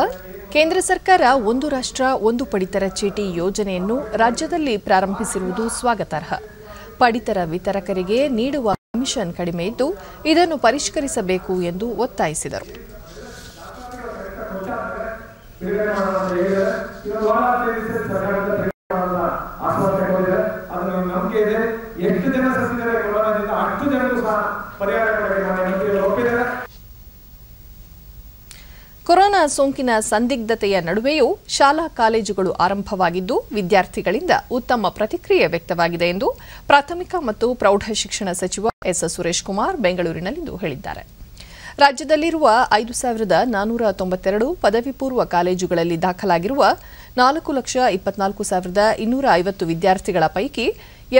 ಕೇಂದ್ರ ಸರ್ಕಾರ ಒಂದು ರಾಷ್ಟ್ರ, ಒಂದು ಪಡಿತರ ಚೀಟಿ ಯೋಜನೆಯನ್ನು ರಾಜ್ಯದಲ್ಲಿ ಪ್ರಾರಂಭಿಸಿರುವುದು ಸ್ವಾಗತಾರ್ಹ. ಪಡಿತರ ವಿತರಕರಿಗೆ ನೀಡುವ ಕಮಿಷನ್ ಕಡಿಮೆ ಇದ್ದು ಇದನ್ನು ಪರಿಷ್ಕರಿಸಬೇಕು ಎಂದು ಒತ್ತಾಯಿಸಿದರು. ಬಿಡುಗಡೆ ಮಾಡುವಂತ ಸಹ ಇವತ್ತು ವಾರ ಸೇರಿಸಿ ಸರ್ಕಾರದ ಬಿಡುಗಡೆ ಮಾಡುವ ಆಶ್ವಾಸನೆ ಕೊಟ್ಟಿದೆ ಅದು ನಮ್ಗೆ ನಂಬಿಕೆ ಇದೆ ಎಷ್ಟು ಜನ ಸತ್ತಿದ್ದಾರೆ ಕೊರೋನಾದಿಂದ ಅಷ್ಟು ಜನಕ್ಕೂ ಸಹ ಪರಿಹಾರ ಕೊಡಬೇಕು ಅನ್ನೋ ನಂಬಿಕೆ ಒಪ್ಪಿದ್ದಾರೆ ಕೊರೋನಾ ಸೋಂಕಿನ ಸಂದಿಗ್ಧತೆಯ ನಡುವೆಯೂ ಶಾಲಾ ಕಾಲೇಜುಗಳು ಆರಂಭವಾಗಿದ್ದು, ವಿದ್ಯಾರ್ಥಿಗಳಿಂದ ಉತ್ತಮ ಪ್ರತಿಕ್ರಿಯೆ ವ್ಯಕ್ತವಾಗಿದೆ ಎಂದು ಪ್ರಾಥಮಿಕ ಮತ್ತು ಪ್ರೌಢ ಶಿಕ್ಷಣ ಸಚಿವ ಎಸ್ ಸುರೇಶ್ ಕುಮಾರ್ ಬೆಂಗಳೂರಿನಲ್ಲಿಂದು ಹೇಳಿದ್ದಾರೆ. ರಾಜ್ಯದಲ್ಲಿರುವ ಐದು ಸಾವಿರದ ನಾನೂರ ತೊಂಬತ್ತೆರಡು ಪದವಿ ಪೂರ್ವ ಕಾಲೇಜುಗಳಲ್ಲಿ ದಾಖಲಾಗಿರುವ ನಾಲ್ಕು ಲಕ್ಷ ಇಪ್ಪತ್ನಾಲ್ಕು ಸಾವಿರದ ಇನ್ನೂರ ಐವತ್ತು ವಿದ್ಯಾರ್ಥಿಗಳ ಪೈಕಿ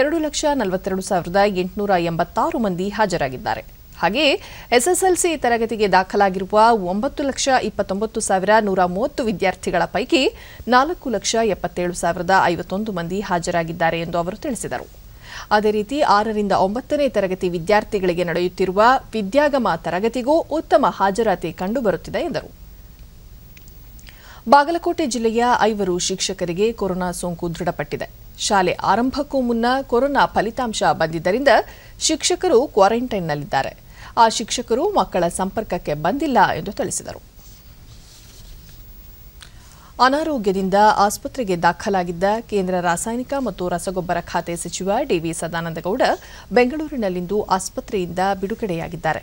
ಎರಡು ಲಕ್ಷ ನಲವತ್ತೆರಡು ಸಾವಿರದ ಎಂಟುನೂರ ಎಂಬತ್ತಾರು ಮಂದಿ ಹಾಜರಾಗಿದ್ದಾರೆ. ಹಾಗೆಯೇ ಎಸ್ಎಸ್ಎಲ್ಸಿ ತರಗತಿಗೆ ದಾಖಲಾಗಿರುವ ಒಂಬತ್ತು ಲಕ್ಷ ಇಪ್ಪತ್ತೊಂಬತ್ತು ಸಾವಿರ ನೂರ ಮೂವತ್ತು ವಿದ್ಯಾರ್ಥಿಗಳ ಪೈಕಿ ನಾಲ್ಕು ಲಕ್ಷ ಎಪ್ಪತ್ತೇಳು ಸಾವಿರದ ಐವತ್ತೊಂದು ಮಂದಿ ಹಾಜರಾಗಿದ್ದಾರೆ ಎಂದು ಅವರು ತಿಳಿಸಿದರು. ಅದೇ ರೀತಿ ಆರರಿಂದ ಒಂಬತ್ತನೇ ತರಗತಿ ವಿದ್ಯಾರ್ಥಿಗಳಿಗೆ ನಡೆಯುತ್ತಿರುವ ವಿದ್ಯಾಗಮ ತರಗತಿಗೂ ಉತ್ತಮ ಹಾಜರಾತಿ ಕಂಡುಬರುತ್ತಿದೆ ಎಂದರು. ಬಾಗಲಕೋಟೆ ಜಿಲ್ಲೆಯ ಐವರು ಶಿಕ್ಷಕರಿಗೆ ಕೊರೋನಾ ಸೋಂಕು ದೃಢಪಟ್ಟಿದೆ. ಶಾಲೆ ಆರಂಭಕ್ಕೂ ಮುನ್ನ ಕೊರೋನಾ ಫಲಿತಾಂಶ ಬಂದಿದ್ದರಿಂದ ಶಿಕ್ಷಕರು ಕ್ವಾರಂಟೈನ್ನಲ್ಲಿದ್ದಾರೆ. ಆ ಶಿಕ್ಷಕರು ಮಕ್ಕಳ ಸಂಪರ್ಕಕ್ಕೆ ಬಂದಿಲ್ಲ ಎಂದು ತಿಳಿಸಿದರು. ಅನಾರೋಗ್ಯದಿಂದ ಆಸ್ಪತ್ರೆಗೆ ದಾಖಲಾಗಿದ್ದ ಕೇಂದ್ರ ರಾಸಾಯನಿಕ ಮತ್ತು ರಸಗೊಬ್ಬರ ಖಾತೆ ಸಚಿವ ಡಿವಿ ಸದಾನಂದಗೌಡ ಬೆಂಗಳೂರಿನಲ್ಲಿಂದು ಆಸ್ಪತ್ರೆಯಿಂದ ಬಿಡುಗಡೆಯಾಗಿದ್ದಾರೆ.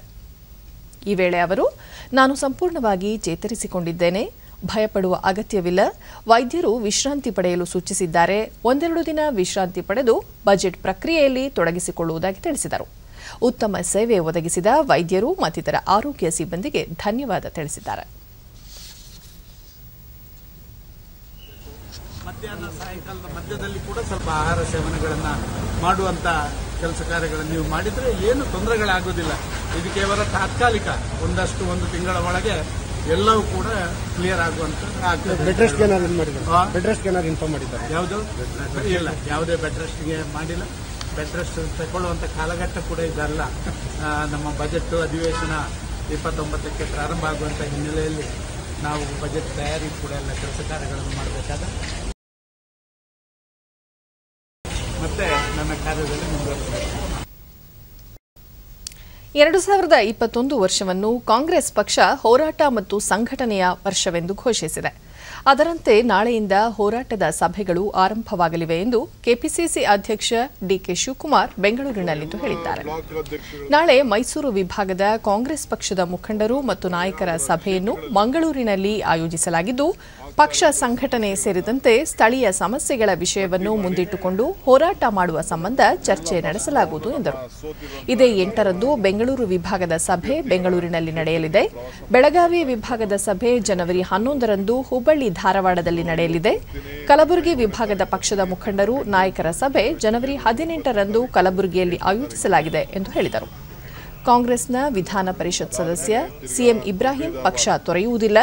ಈ ವೇಳೆ ಅವರು, ನಾನು ಸಂಪೂರ್ಣವಾಗಿ ಚೇತರಿಸಿಕೊಂಡಿದ್ದೇನೆ, ಭಯಪಡುವ ಅಗತ್ಯವಿಲ್ಲ, ವೈದ್ಯರು ವಿಶ್ರಾಂತಿ ಪಡೆಯಲು ಸೂಚಿಸಿದ್ದಾರೆ, ಒಂದೆರಡು ದಿನ ವಿಶ್ರಾಂತಿ ಪಡೆದು ಬಜೆಟ್ ಪ್ರಕ್ರಿಯೆಯಲ್ಲಿ ತೊಡಗಿಸಿಕೊಳ್ಳುವುದಾಗಿ ತಿಳಿಸಿದರು. ಉತ್ತಮ ಸೇವೆ ಒದಗಿಸಿದ ವೈದ್ಯರು ಮತ್ತಿತರ ಆರೋಗ್ಯ ಸಿಬ್ಬಂದಿಗೆ ಧನ್ಯವಾದ ತಿಳಿಸಿದ್ದಾರೆ. ಮಧ್ಯಾಹ್ನ ಸಾಯಂಕಾಲದ ಮಧ್ಯದಲ್ಲಿ ಕೂಡ ಸ್ವಲ್ಪ ಆಹಾರ ಸೇವನೆಗಳನ್ನ ಮಾಡುವಂತ ಕೆಲಸ ಕಾರ್ಯಗಳನ್ನು ನೀವು ಮಾಡಿದ್ರೆ ಏನು ತೊಂದರೆಗಳಾಗೋದಿಲ್ಲ ಇದು ಕೇವಲ ತಾತ್ಕಾಲಿಕ ಒಂದಷ್ಟು ಒಂದು ತಿಂಗಳ ಒಳಗೆ ಎಲ್ಲವೂ ಕೂಡ ಕ್ಲಿಯರ್ ಆಗುವಂತ ಯಾವುದು? ಇಲ್ಲ ಯಾವುದೇ ಬೆಡ್ ರೆಸ್ಟ್ಗೆ ಮಾಡಿಲ್ಲ. ಬೆಡ್ ರೆಸ್ಟ್ ತಗೊಳ್ಳುವಂತ ಕಾಲಘಟ್ಟ ಕೂಡ ಇದಲ್ಲ. ನಮ್ಮ ಬಜೆಟ್ ಅಧಿವೇಶನ ಇಪ್ಪತ್ತೊಂಬತ್ತಕ್ಕೆ ಪ್ರಾರಂಭ ಆಗುವಂಥ ಹಿನ್ನೆಲೆಯಲ್ಲಿ ನಾವು ಬಜೆಟ್ ತಯಾರಿ ಕೂಡ ಎಲ್ಲ ಕೆಲಸ ಕಾರ್ಯಗಳನ್ನು ಮಾಡಬೇಕಾದ. ಮತ್ತೆ ನನ್ನ ಕಾರ್ಯದಲ್ಲಿ ಮುಂದುವರಿಸಬೇಕು. ಎರಡು ಸಾವಿರದ ಇಪ್ಪತ್ತೊಂದು ವರ್ಷವನ್ನು ಕಾಂಗ್ರೆಸ್ ಪಕ್ಷ ಹೋರಾಟ ಮತ್ತು ಸಂಘಟನೆಯ ವರ್ಷವೆಂದು ಘೋಷಿಸಿದೆ. ಅದರಂತೆ ನಾಳೆಯಿಂದ ಹೋರಾಟದ ಸಭೆಗಳು ಆರಂಭವಾಗಲಿವೆ ಎಂದು ಕೆಪಿಸಿಸಿ ಅಧ್ಯಕ್ಷ ಡಿಕೆ ಶಿವಕುಮಾರ್ ಬೆಂಗಳೂರಿನಲ್ಲಿಂದು ಹೇಳಿದ್ದಾರೆ. ನಾಳೆ ಮೈಸೂರು ವಿಭಾಗದ ಕಾಂಗ್ರೆಸ್ ಪಕ್ಷದ ಮುಖಂಡರು ಮತ್ತು ನಾಯಕರ ಸಭೆಯನ್ನು ಮಂಗಳೂರಿನಲ್ಲಿ ಆಯೋಜಿಸಲಾಗಿದ್ದು ಪಕ್ಷ ಸಂಘಟನೆ ಸೇರಿದಂತೆ ಸ್ಥಳೀಯ ಸಮಸ್ಯೆಗಳ ವಿಷಯವನ್ನು ಮುಂದಿಟ್ಟುಕೊಂಡು ಹೋರಾಟ ಮಾಡುವ ಸಂಬಂಧ ಚರ್ಚೆ ನಡೆಸಲಾಗುವುದು ಎಂದರು. ಇದೇ ಎಂಟರಂದು ಬೆಂಗಳೂರು ವಿಭಾಗದ ಸಭೆ ಬೆಂಗಳೂರಿನಲ್ಲಿ ನಡೆಯಲಿದೆ. ಬೆಳಗಾವಿ ವಿಭಾಗದ ಸಭೆ ಜನವರಿ ಹನ್ನೊಂದರಂದು ಹುಬ್ಬಳ್ಳಿ ಧಾರವಾಡದಲ್ಲಿ ನಡೆಯಲಿದೆ. ಕಲಬುರಗಿ ವಿಭಾಗದ ಪಕ್ಷದ ಮುಖಂಡರು, ನಾಯಕರ ಸಭೆ ಜನವರಿ ಹದಿನೆಂಟರಂದು ಕಲಬುರಗಿಯಲ್ಲಿ ಆಯೋಜಿಸಲಾಗಿದೆ ಎಂದು ಹೇಳಿದರು. ಕಾಂಗ್ರೆಸ್ನ ವಿಧಾನ ಪರಿಷತ್ ಸದಸ್ಯ ಸಿಎಂ ಇಬ್ರಾಹಿಂ ಪಕ್ಷ ತೊರೆಯುವುದಿಲ್ಲ.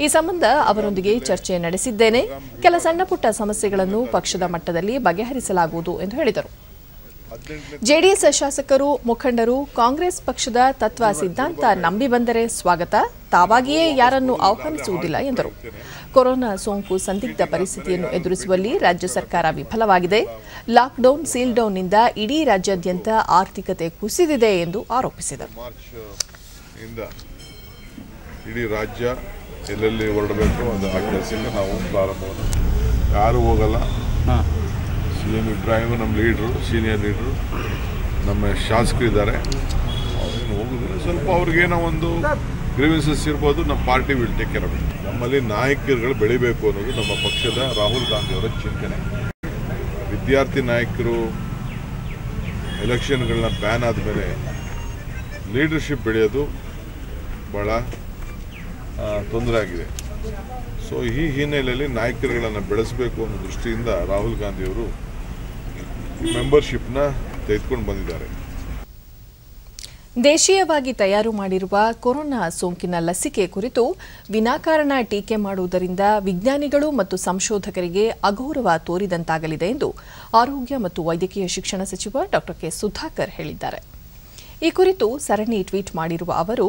ಈ ಸಂಬಂಧ ಅವರೊಂದಿಗೆ ಚರ್ಚೆ ನಡೆಸಿದ್ದೇನೆ. ಕೆಲ ಸಣ್ಣಪುಟ್ಟ ಸಮಸ್ಯೆಗಳನ್ನು ಪಕ್ಷದ ಮಟ್ಟದಲ್ಲಿ ಬಗೆಹರಿಸಲಾಗುವುದು ಎಂದು ಹೇಳಿದರು. ಜೆಡಿಎಸ್ ಶಾಸಕರು, ಮುಖಂಡರು, ಕಾಂಗ್ರೆಸ್ ಪಕ್ಷದ ತತ್ವ ಸಿದ್ಧಾಂತ ನಂಬಿ ಬಂದರೆ ಸ್ವಾಗತ. ತಾವಾಗಿಯೇ ಯಾರನ್ನು ಆಹ್ವಾನಿಸುವುದಿಲ್ಲ ಎಂದರು. ಕೊರೋನಾ ಸೋಂಕು ಸಂದಿಗ್ಧ ಪರಿಸ್ಥಿತಿಯನ್ನು ಎದುರಿಸುವಲ್ಲಿ ರಾಜ್ಯ ಸರ್ಕಾರ ವಿಫಲವಾಗಿದೆ. ಲಾಕ್ಡೌನ್, ಸೀಲ್ಡೌನ್ನಿಂದ ಇಡೀ ರಾಜ್ಯಾದ್ಯಂತ ಆರ್ಥಿಕತೆ ಕುಸಿದಿದೆ ಎಂದು ಆರೋಪಿಸಿದರು. ಎಲ್ಲೆಲ್ಲಿ ಹೊರಡಬೇಕು ಅದು ಆ ಕೆಲಸಕ್ಕೆ ನಾವು ಪ್ರಾರಂಭವನ್ನು ಯಾರು ಹೋಗಲ್ಲ. ಸಿ ಎಂ ಇಬ್ರಾಹಿಮ್ ನಮ್ಮ ಲೀಡ್ರು ಸೀನಿಯರ್ ಲೀಡ್ರು ನಮ್ಮ ಶಾಸಕರಿದ್ದಾರೆ ಅವ್ರೇನು ಹೋಗಿದ್ರೆ ಸ್ವಲ್ಪ ಅವ್ರಿಗೇನೋ ಒಂದು ಗ್ರೀವೆನ್ಸಸ್ ಇರ್ಬೋದು ನಮ್ಮ ಪಾರ್ಟಿ ವಿಲ್ ಟೇಕ್ ಕೇರ್ ನಮ್ಮಲ್ಲಿ ನಾಯಕರುಗಳು ಬೆಳಿಬೇಕು ಅನ್ನೋದು ನಮ್ಮ ಪಕ್ಷದ ರಾಹುಲ್ ಗಾಂಧಿ ಅವರ ಚಿಂತನೆ. ವಿದ್ಯಾರ್ಥಿ ನಾಯಕರು ಎಲೆಕ್ಷನ್ಗಳನ್ನ ಬ್ಯಾನ್ ಆದಮೇಲೆ ಲೀಡರ್ಶಿಪ್ ಬೆಳೆಯೋದು ಭಾಳ ತೊಂದರೆ ಆಗಿದೆ. ಸೊ ಈ ಹಿನ್ನೆಲೆಯಲ್ಲಿ ನಾಯಕರುಗಳನ್ನು ಬೆಳೆಸಬೇಕು ಅನ್ನೋ ದೃಷ್ಟಿಯಿಂದ ರಾಹುಲ್ ಗಾಂಧಿಯವರು ಮೆಂಬರ್ಶಿಪ್ನ ತೆಗೆದುಕೊಂಡು ಬಂದಿದ್ದಾರೆ. ದೇಶೀಯವಾಗಿ ತಯಾರು ಮಾಡಿರುವ ಕೊರೋನಾ ಸೋಂಕಿನ ಲಸಿಕೆ ಕುರಿತು ವಿನಾಕಾರಣ ಟೀಕೆ ಮಾಡುವುದರಿಂದ ವಿಜ್ಞಾನಿಗಳು ಮತ್ತು ಸಂಶೋಧಕರಿಗೆ ಅಗೌರವ ತೋರಿದಂತಾಗಲಿದೆ ಎಂದು ಆರೋಗ್ಯ ಮತ್ತು ವೈದ್ಯಕೀಯ ಶಿಕ್ಷಣ ಸಚಿವ ಡಾ ಕೆ ಸುಧಾಕರ್ ಹೇಳಿದ್ದಾರೆ. ಈ ಕುರಿತು ಸರಣಿ ಟ್ವೀಟ್ ಮಾಡಿರುವ ಅವರು,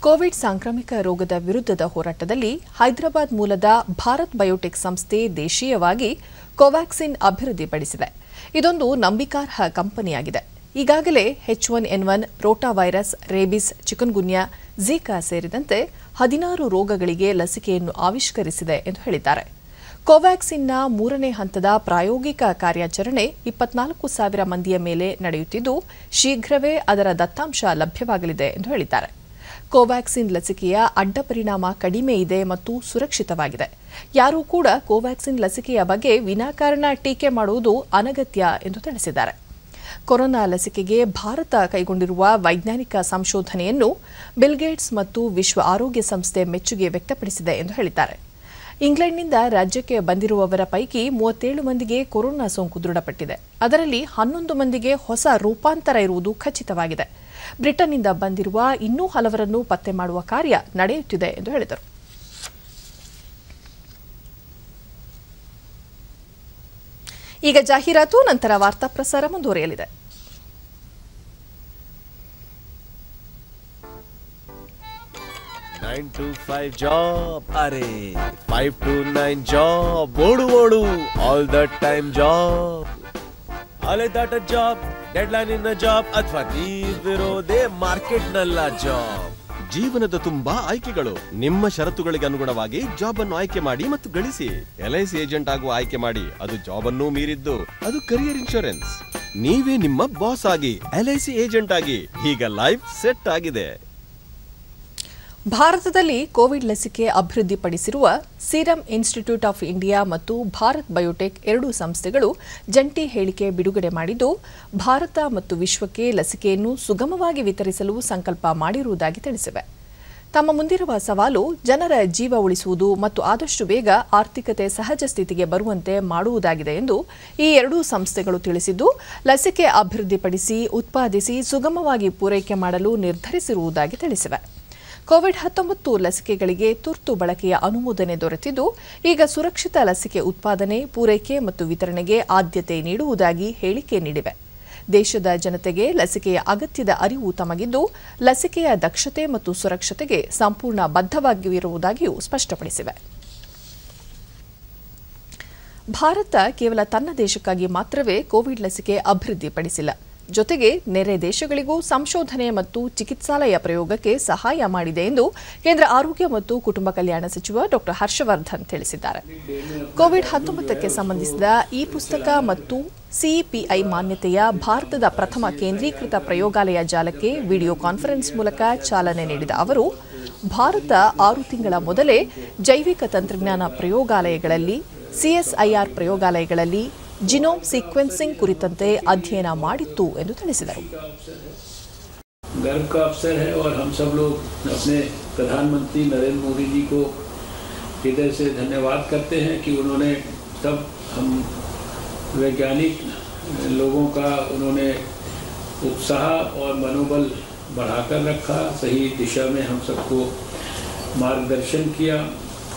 ಕೋವಿಡ್ ಸಾಂಕ್ರಾಮಿಕ ರೋಗದ ವಿರುದ್ಧದ ಹೋರಾಟದಲ್ಲಿ ಹೈದರಾಬಾದ್ ಮೂಲದ ಭಾರತ್ ಬಯೋಟೆಕ್ ಸಂಸ್ಥೆ ದೇಶೀಯವಾಗಿ ಕೋವ್ಯಾಕ್ಸಿನ್ ಅಭಿವೃದ್ಧಿಪಡಿಸಿದೆ. ಇದೊಂದು ನಂಬಿಕಾರ್ಹ ಕಂಪನಿಯಾಗಿದೆ. ಈಗಾಗಲೇ H one N one rota virus rabies, chikungunya, Zika ಸೇರಿದಂತೆ ಹದಿನಾರು ರೋಗಗಳಿಗೆ ಲಸಿಕೆಯನ್ನು ಆವಿಷ್ಕರಿಸಿದೆ ಎಂದು ಹೇಳಿದ್ದಾರೆ. ಕೋವ್ಯಾಕ್ಸಿನ್ನ ಮೂರನೇ ಹಂತದ ಪ್ರಾಯೋಗಿಕ ಕಾರ್ಯಾಚರಣೆ ಇಪ್ಪತ್ನಾಲ್ಕು ಸಾವಿರ ಮಂದಿಯ ಮೇಲೆ ನಡೆಯುತ್ತಿದ್ದು, ಶೀಘ್ರವೇ ಅದರ ದತ್ತಾಂಶ ಲಭ್ಯವಾಗಲಿದೆ ಎಂದು ಹೇಳಿದ್ದಾರೆ. ಕೋವ್ಯಾಕ್ಸಿನ್ ಲಸಿಕೆಯ ಅಡ್ಡ ಪರಿಣಾಮ ಕಡಿಮೆ ಇದೆ ಮತ್ತು ಸುರಕ್ಷಿತವಾಗಿದೆ. ಯಾರೂ ಕೂಡ ಕೋವ್ಯಾಕ್ಸಿನ್ ಲಸಿಕೆಯ ಬಗ್ಗೆ ವಿನಾಕಾರಣ ಟೀಕೆ ಮಾಡುವುದು ಅನಗತ್ಯ ಎಂದು ತಿಳಿಸಿದ್ದಾರೆ. ಕೊರೋನಾ ಲಸಿಕೆಗೆ ಭಾರತ ಕೈಗೊಂಡಿರುವ ವೈಜ್ಞಾನಿಕ ಸಂಶೋಧನೆಯನ್ನು ಬಿಲ್ಗೇಟ್ಸ್ ಮತ್ತು ವಿಶ್ವ ಆರೋಗ್ಯ ಸಂಸ್ಥೆ ಮೆಚ್ಚುಗೆ ವ್ಯಕ್ತಪಡಿಸಿದೆ ಎಂದು ಹೇಳಿದ್ದಾರೆ. ಇಂಗ್ಲೆಂಡ್ನಿಂದ ರಾಜ್ಯಕ್ಕೆ ಬಂದಿರುವವರ ಪೈಕಿ ಮೂವತ್ತೇಳು ಮಂದಿಗೆ ಕೊರೋನಾ ಸೋಂಕು ದೃಢಪಟ್ಟಿದೆ. ಅದರಲ್ಲಿ ಹನ್ನೊಂದು ಮಂದಿಗೆ ಹೊಸ ರೂಪಾಂತರ ಇರುವುದು ಖಚಿತವಾಗಿದೆ. ಬ್ರಿಟನ್ನಿಂದ ಬಂದಿರುವ ಇನ್ನೂ ಹಲವರನ್ನು ಪತ್ತೆ ಮಾಡುವ ಕಾರ್ಯ ನಡೆಯುತ್ತಿದೆ ಎಂದು ಹೇಳಿದರು. ಈಗ ಜಾಹೀರಾತು, ನಂತರ ವಾರ್ತಾ ಪ್ರಸಾರ ಮುಂದುವರಿಯಲಿದೆ. Nine to five job. ಅರೆ, ಫೈವ್ ಟು ನೈನ್ ಜಾಬ್. ಓಡು ಓಡು ಆಲ್ ದ ಟೈಮ್ ಜಾಬ್ ಅಲೆದಾಟ ಜಾಬ್ ಡೆಡ್ಲೈನ್ ಇನ್ ಜಾಬ್ ಅಥವಾ ನೀವಿರೋದೇ ಮಾರ್ಕೆಟ್ ನಲ್ಲ ಜಾಬ್ ಜೀವನದ ತುಂಬಾ ಆಯ್ಕೆಗಳು. ನಿಮ್ಮ ಷರತ್ತುಗಳಿಗೆ ಅನುಗುಣವಾಗಿ ಜಾಬ್ ಅನ್ನು ಆಯ್ಕೆ ಮಾಡಿ ಮತ್ತು ಗಳಿಸಿ. ಎಲ್ಐಸಿ ಏಜೆಂಟ್ ಆಗುವ ಆಯ್ಕೆ ಮಾಡಿ. ಅದು ಜಾಬ್ ಅನ್ನು ಮೀರಿದ್ದು. ಅದು ಕರಿಯರ್ ಇನ್ಶೂರೆನ್ಸ್ ನೀವೇ ನಿಮ್ಮ ಬಾಸ್ ಆಗಿ ಎಲ್ಐಸಿ ಏಜೆಂಟ್ ಆಗಿ. ಈಗ ಲೈಫ್ ಸೆಟ್ ಆಗಿದೆ. ಭಾರತದಲ್ಲಿ ಕೋವಿಡ್ ಲಸಿಕೆ ಅಭಿವೃದ್ಧಿಪಡಿಸಿರುವ ಸೀರಂ ಇನ್ಸ್ಟಿಟ್ಯೂಟ್ ಆಫ್ ಇಂಡಿಯಾ ಮತ್ತು ಭಾರತ್ ಬಯೋಟೆಕ್ ಎರಡೂ ಸಂಸ್ಥೆಗಳು ಜಂಟಿ ಹೇಳಿಕೆ ಬಿಡುಗಡೆ ಮಾಡಿದ್ದು, ಭಾರತ ಮತ್ತು ವಿಶ್ವಕ್ಕೆ ಲಸಿಕೆಯನ್ನು ಸುಗಮವಾಗಿ ವಿತರಿಸಲು ಸಂಕಲ್ಪ ಮಾಡಿರುವುದಾಗಿ ತಿಳಿಸಿವೆ. ತಮ್ಮ ಮುಂದಿರುವ ಸವಾಲು, ಜನರ ಜೀವ ಉಳಿಸುವುದು ಮತ್ತು ಆದಷ್ಟು ಬೇಗ ಆರ್ಥಿಕತೆ ಸಹಜ ಸ್ಥಿತಿಗೆ ಬರುವಂತೆ ಮಾಡುವುದಾಗಿದೆ ಎಂದು ಈ ಎರಡೂ ಸಂಸ್ಥೆಗಳು ತಿಳಿಸಿದ್ದು, ಲಸಿಕೆ ಅಭಿವೃದ್ಧಿಪಡಿಸಿ, ಉತ್ಪಾದಿಸಿ, ಸುಗಮವಾಗಿ ಪೂರೈಕೆ ಮಾಡಲು ನಿರ್ಧರಿಸಿರುವುದಾಗಿ ತಿಳಿಸಿವೆ. ಕೋವಿಡ್ ಹತ್ತೊಂಬತ್ತು ಲಸಿಕೆಗಳಿಗೆ ತುರ್ತು ಬಳಕೆಯ ಅನುಮೋದನೆ ದೊರೆತಿದ್ದು, ಈಗ ಸುರಕ್ಷಿತ ಲಸಿಕೆ ಉತ್ಪಾದನೆ, ಪೂರೈಕೆ ಮತ್ತು ವಿತರಣೆಗೆ ಆದ್ಯತೆ ನೀಡುವುದಾಗಿ ಹೇಳಿಕೆ ನೀಡಿವೆ. ದೇಶದ ಜನತೆಗೆ ಲಸಿಕೆಯ ಅಗತ್ಯದ ಅರಿವು ತಮಗಿದ್ದು, ಲಸಿಕೆಯ ದಕ್ಷತೆ ಮತ್ತು ಸುರಕ್ಷತೆಗೆ ಸಂಪೂರ್ಣ ಬದ್ಧವಾಗಿರುವುದಾಗಿಯೂ ಸ್ಪಷ್ಟಪಡಿಸಿವೆ. ಭಾರತ ಕೇವಲ ತನ್ನ ದೇಶಕ್ಕಾಗಿ ಮಾತ್ರವೇ ಕೋವಿಡ್ ಲಸಿಕೆ ಅಭಿವೃದ್ಧಿಪಡಿಸಿಲ್ಲ. ಜೊತೆಗೆ ನೆರೆ ದೇಶಗಳಿಗೂ ಸಂಶೋಧನೆ ಮತ್ತು ಚಿಕಿತ್ಸಾಲಯ ಪ್ರಯೋಗಕ್ಕೆ ಸಹಾಯ ಮಾಡಿದೆ ಎಂದು ಕೇಂದ್ರ ಆರೋಗ್ಯ ಮತ್ತು ಕುಟುಂಬ ಕಲ್ಯಾಣ ಸಚಿವ ಡಾ ಹರ್ಷವರ್ಧನ್ ತಿಳಿಸಿದ್ದಾರೆ. ಕೋವಿಡ್ ಹತ್ತೊಂಬತ್ತಕ್ಕೆ ಸಂಬಂಧಿಸಿದ ಈ ಪುಸ್ತಕ ಮತ್ತು ಸಿಇಪಿಐ ಮಾನ್ಯತೆಯ ಭಾರತದ ಪ್ರಥಮ ಕೇಂದ್ರೀಕೃತ ಪ್ರಯೋಗಾಲಯ ಜಾಲಕ್ಕೆ ವಿಡಿಯೋ ಕಾನ್ಫರೆನ್ಸ್ ಮೂಲಕ ಚಾಲನೆ ನೀಡಿದ ಅವರು, ಭಾರತ ಆರು ತಿಂಗಳ ಮೊದಲೇ ಜೈವಿಕ ತಂತ್ರಜ್ಞಾನ ಪ್ರಯೋಗಾಲಯಗಳಲ್ಲಿ, ಸಿಎಸ್ಐಆರ್ ಪ್ರಯೋಗಾಲಯಗಳಲ್ಲಿ ಜಿನೋಮ್ ಸೀಕ್ವೆನ್ಸಿಂಗ್ ಕುರಿತಂತೆ ಅಧ್ಯಯನ ಮಾಡಿತ್ತು ಎಂದು ತಿಳಿಸಿದರು गर्व का अवसर है और हम सब लोग अपने प्रधानमंत्री नरेंद्र मोदी जी को हृदय से धन्यवाद करते हैं कि उन्होंने सब हम वैज्ञानिक लोगों का उन्होंने उत्साह और मनोबल बढ़ाकर रखा सही दिशा में हम सबको मार्गदर्शन किया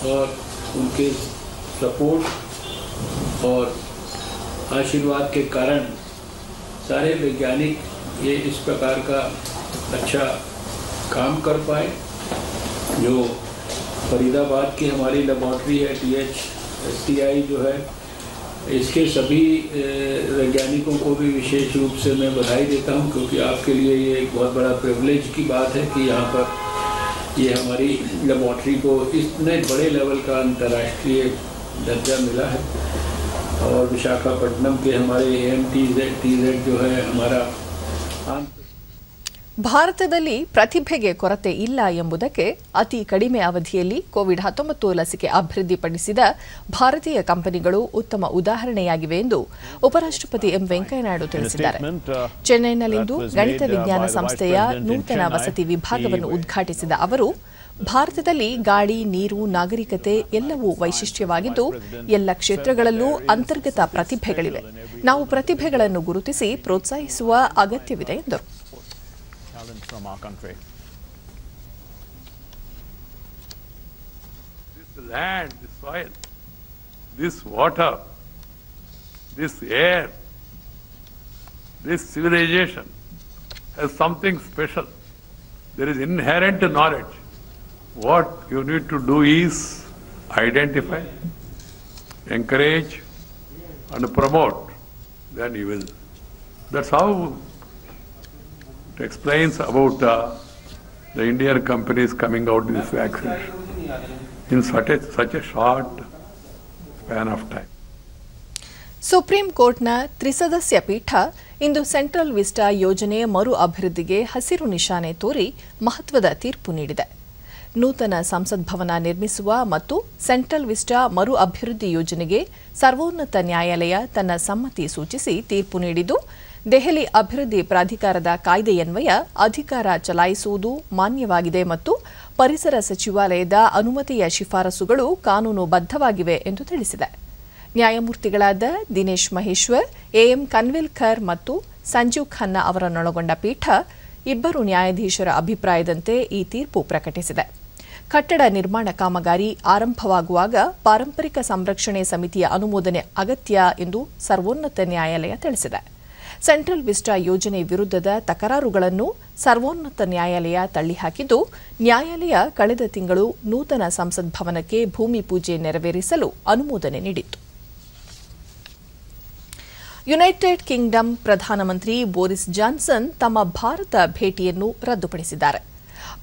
और उनके सपोर्ट और आशीर्वाद के कारण सारे वैज्ञानिक ये इस प्रकार का अच्छा काम कर पाए, जो फरीदाबाद की हमारी लेबॉर्ट्री है टी एच आई जो है, इसके सभी वैज्ञानिकों को भी विशेष रूप से मैं बधाई देता हूँ, क्योंकि आपके लिए ये एक बहुत बड़ा प्रिविलेज की बात है कि यहाँ पर ये हमारी लेबॉर्ट्री को इतने बड़े लेवल का अंतर्राष्ट्रीय दर्जा मिला है। और विशाखापट्टनम के हमारे M T Z T Z जो है हमारा ಭಾರತದಲ್ಲಿ ಪ್ರತಿಭೆಗೆ ಕೊರತೆ ಇಲ್ಲ ಎಂಬುದಕ್ಕೆ ಅತಿ ಕಡಿಮೆ ಅವಧಿಯಲ್ಲಿ ಕೋವಿಡ್ ಹತ್ತೊಂಬತ್ತು ಲಸಿಕೆ ಅಭಿವೃದ್ಧಿಪಡಿಸಿದ ಭಾರತೀಯ ಕಂಪನಿಗಳು ಉತ್ತಮ ಉದಾಹರಣೆಯಾಗಿವೆ ಎಂದು ಉಪರಾಷ್ಟಪತಿ ಎಂ ವೆಂಕಯ್ಯನಾಯ್ಡು ತಿಳಿಸಿದ್ದಾರೆ ಚೆನ್ನೈನಲ್ಲಿಂದು ಗಣಿತ ವಿಜ್ಞಾನ ಸಂಸ್ಥೆಯ ನೂತನ ವಸತಿ ವಿಭಾಗವನ್ನು ಉದ್ಘಾಟಿಸಿದ ಅವರು ಭಾರತದಲ್ಲಿ ಗಾಳಿ, ನೀರು, ನಾಗರಿಕತೆ ಎಲ್ಲವೂ ವೈಶಿಷ್ಟ್ಯವಾಗಿದ್ದು ಎಲ್ಲ ಕ್ಷೇತ್ರಗಳಲ್ಲೂ ಅಂತರ್ಗತ ಪ್ರತಿಭೆಗಳಿವೆ. ನಾವು ಪ್ರತಿಭೆಗಳನ್ನು ಗುರುತಿಸಿ ಪ್ರೋತ್ಸಾಹಿಸುವ ಅಗತ್ಯವಿದೆ ಎಂದರು. This civilization has something special. There is inherent knowledge. What you need to do is identify, encourage, and promote. Then you will. That's how it explains about uh, the Indian companies coming out with this vaccination in such a, such a short span of time. Supreme ಕೋರ್ಟ್ನ ತ್ರಿಸದಸ್ಯ ಪೀಠ ಇಂದು central Vista ಯೋಜನೆ ಮರು ಅಭಿವೃದ್ಧಿಗೆ ಹಸಿರು ನಿಶಾನೆ ತೋರಿ ಮಹತ್ವದ ತೀರ್ಪು ನೀಡಿದೆ ನೂತನ ಸಂಸತ್ ಭವನ ನಿರ್ಮಿಸುವ ಮತ್ತು ಸೆಂಟ್ರಲ್ ವಿಸ್ಟಾ ಮರು ಅಭಿವೃದ್ಧಿ ಯೋಜನೆಗೆ ಸರ್ವೋನ್ನತ ನ್ಯಾಯಾಲಯ ತನ್ನ ಸಮ್ಮತಿ ಸೂಚಿಸಿ ತೀರ್ಪು ನೀಡಿದ್ದು, ದೆಹಲಿ ಅಭಿವೃದ್ಧಿ ಪ್ರಾಧಿಕಾರದ ಕಾಯ್ದೆಯನ್ವಯ ಅಧಿಕಾರ ಚಲಾಯಿಸುವುದು ಮಾನ್ಯವಾಗಿದೆ ಮತ್ತು ಪರಿಸರ ಸಚಿವಾಲಯದ ಅನುಮತಿಯ ಶಿಫಾರಸುಗಳು ಕಾನೂನುಬದ್ಧವಾಗಿವೆ ಎಂದು ತಿಳಿಸಿದೆ. ನ್ಯಾಯಮೂರ್ತಿಗಳಾದ ದಿನೇಶ್ ಮಹೇಶ್ವರ್, ಎಎಂ ಕನ್ವಿಲ್ಕರ್ ಮತ್ತು ಸಂಜೀವ್ ಖನ್ನಾ ಅವರನ್ನೊಳಗೊಂಡ ಪೀಠ ಇಬ್ಬರು ನ್ಯಾಯಾಧೀಶರ ಅಭಿಪ್ರಾಯದಂತೆ ಈ ತೀರ್ಪು ಪ್ರಕಟಿಸಿದೆ. ಕಟ್ಟಡ ನಿರ್ಮಾಣ ಕಾಮಗಾರಿ ಆರಂಭವಾಗುವಾಗ ಪಾರಂಪರಿಕ ಸಂರಕ್ಷಣೆ ಸಮಿತಿಯ ಅನುಮೋದನೆ ಅಗತ್ಯ ಎಂದು ಸರ್ವೋನ್ನತ ನ್ಯಾಯಾಲಯ ತಿಳಿಸಿದೆ. ಸೆಂಟ್ರಲ್ ವಿಸ್ಟಾ ಯೋಜನೆ ವಿರುದ್ಧದ ತಕರಾರುಗಳನ್ನು ಸರ್ವೋನ್ನತ ನ್ಯಾಯಾಲಯ ತಳ್ಳಿಹಾಕಿದ್ದು, ನ್ಯಾಯಾಲಯ ಕಳೆದ ತಿಂಗಳು ನೂತನ ಸಂಸತ್ ಭವನಕ್ಕೆ ಭೂಮಿ ಪೂಜೆ ನೆರವೇರಿಸಲು ಅನುಮೋದನೆ ನೀಡಿತ್ತು. ಯುನೈಟೆಡ್ ಕಿಂಗ್ಡಮ್ ಪ್ರಧಾನಮಂತ್ರಿ ಬೋರಿಸ್ ಜಾನ್ಸನ್ ತಮ್ಮ ಭಾರತ ಭೇಟಿಯನ್ನು ರದ್ದುಪಡಿಸಿದ್ದಾರೆ.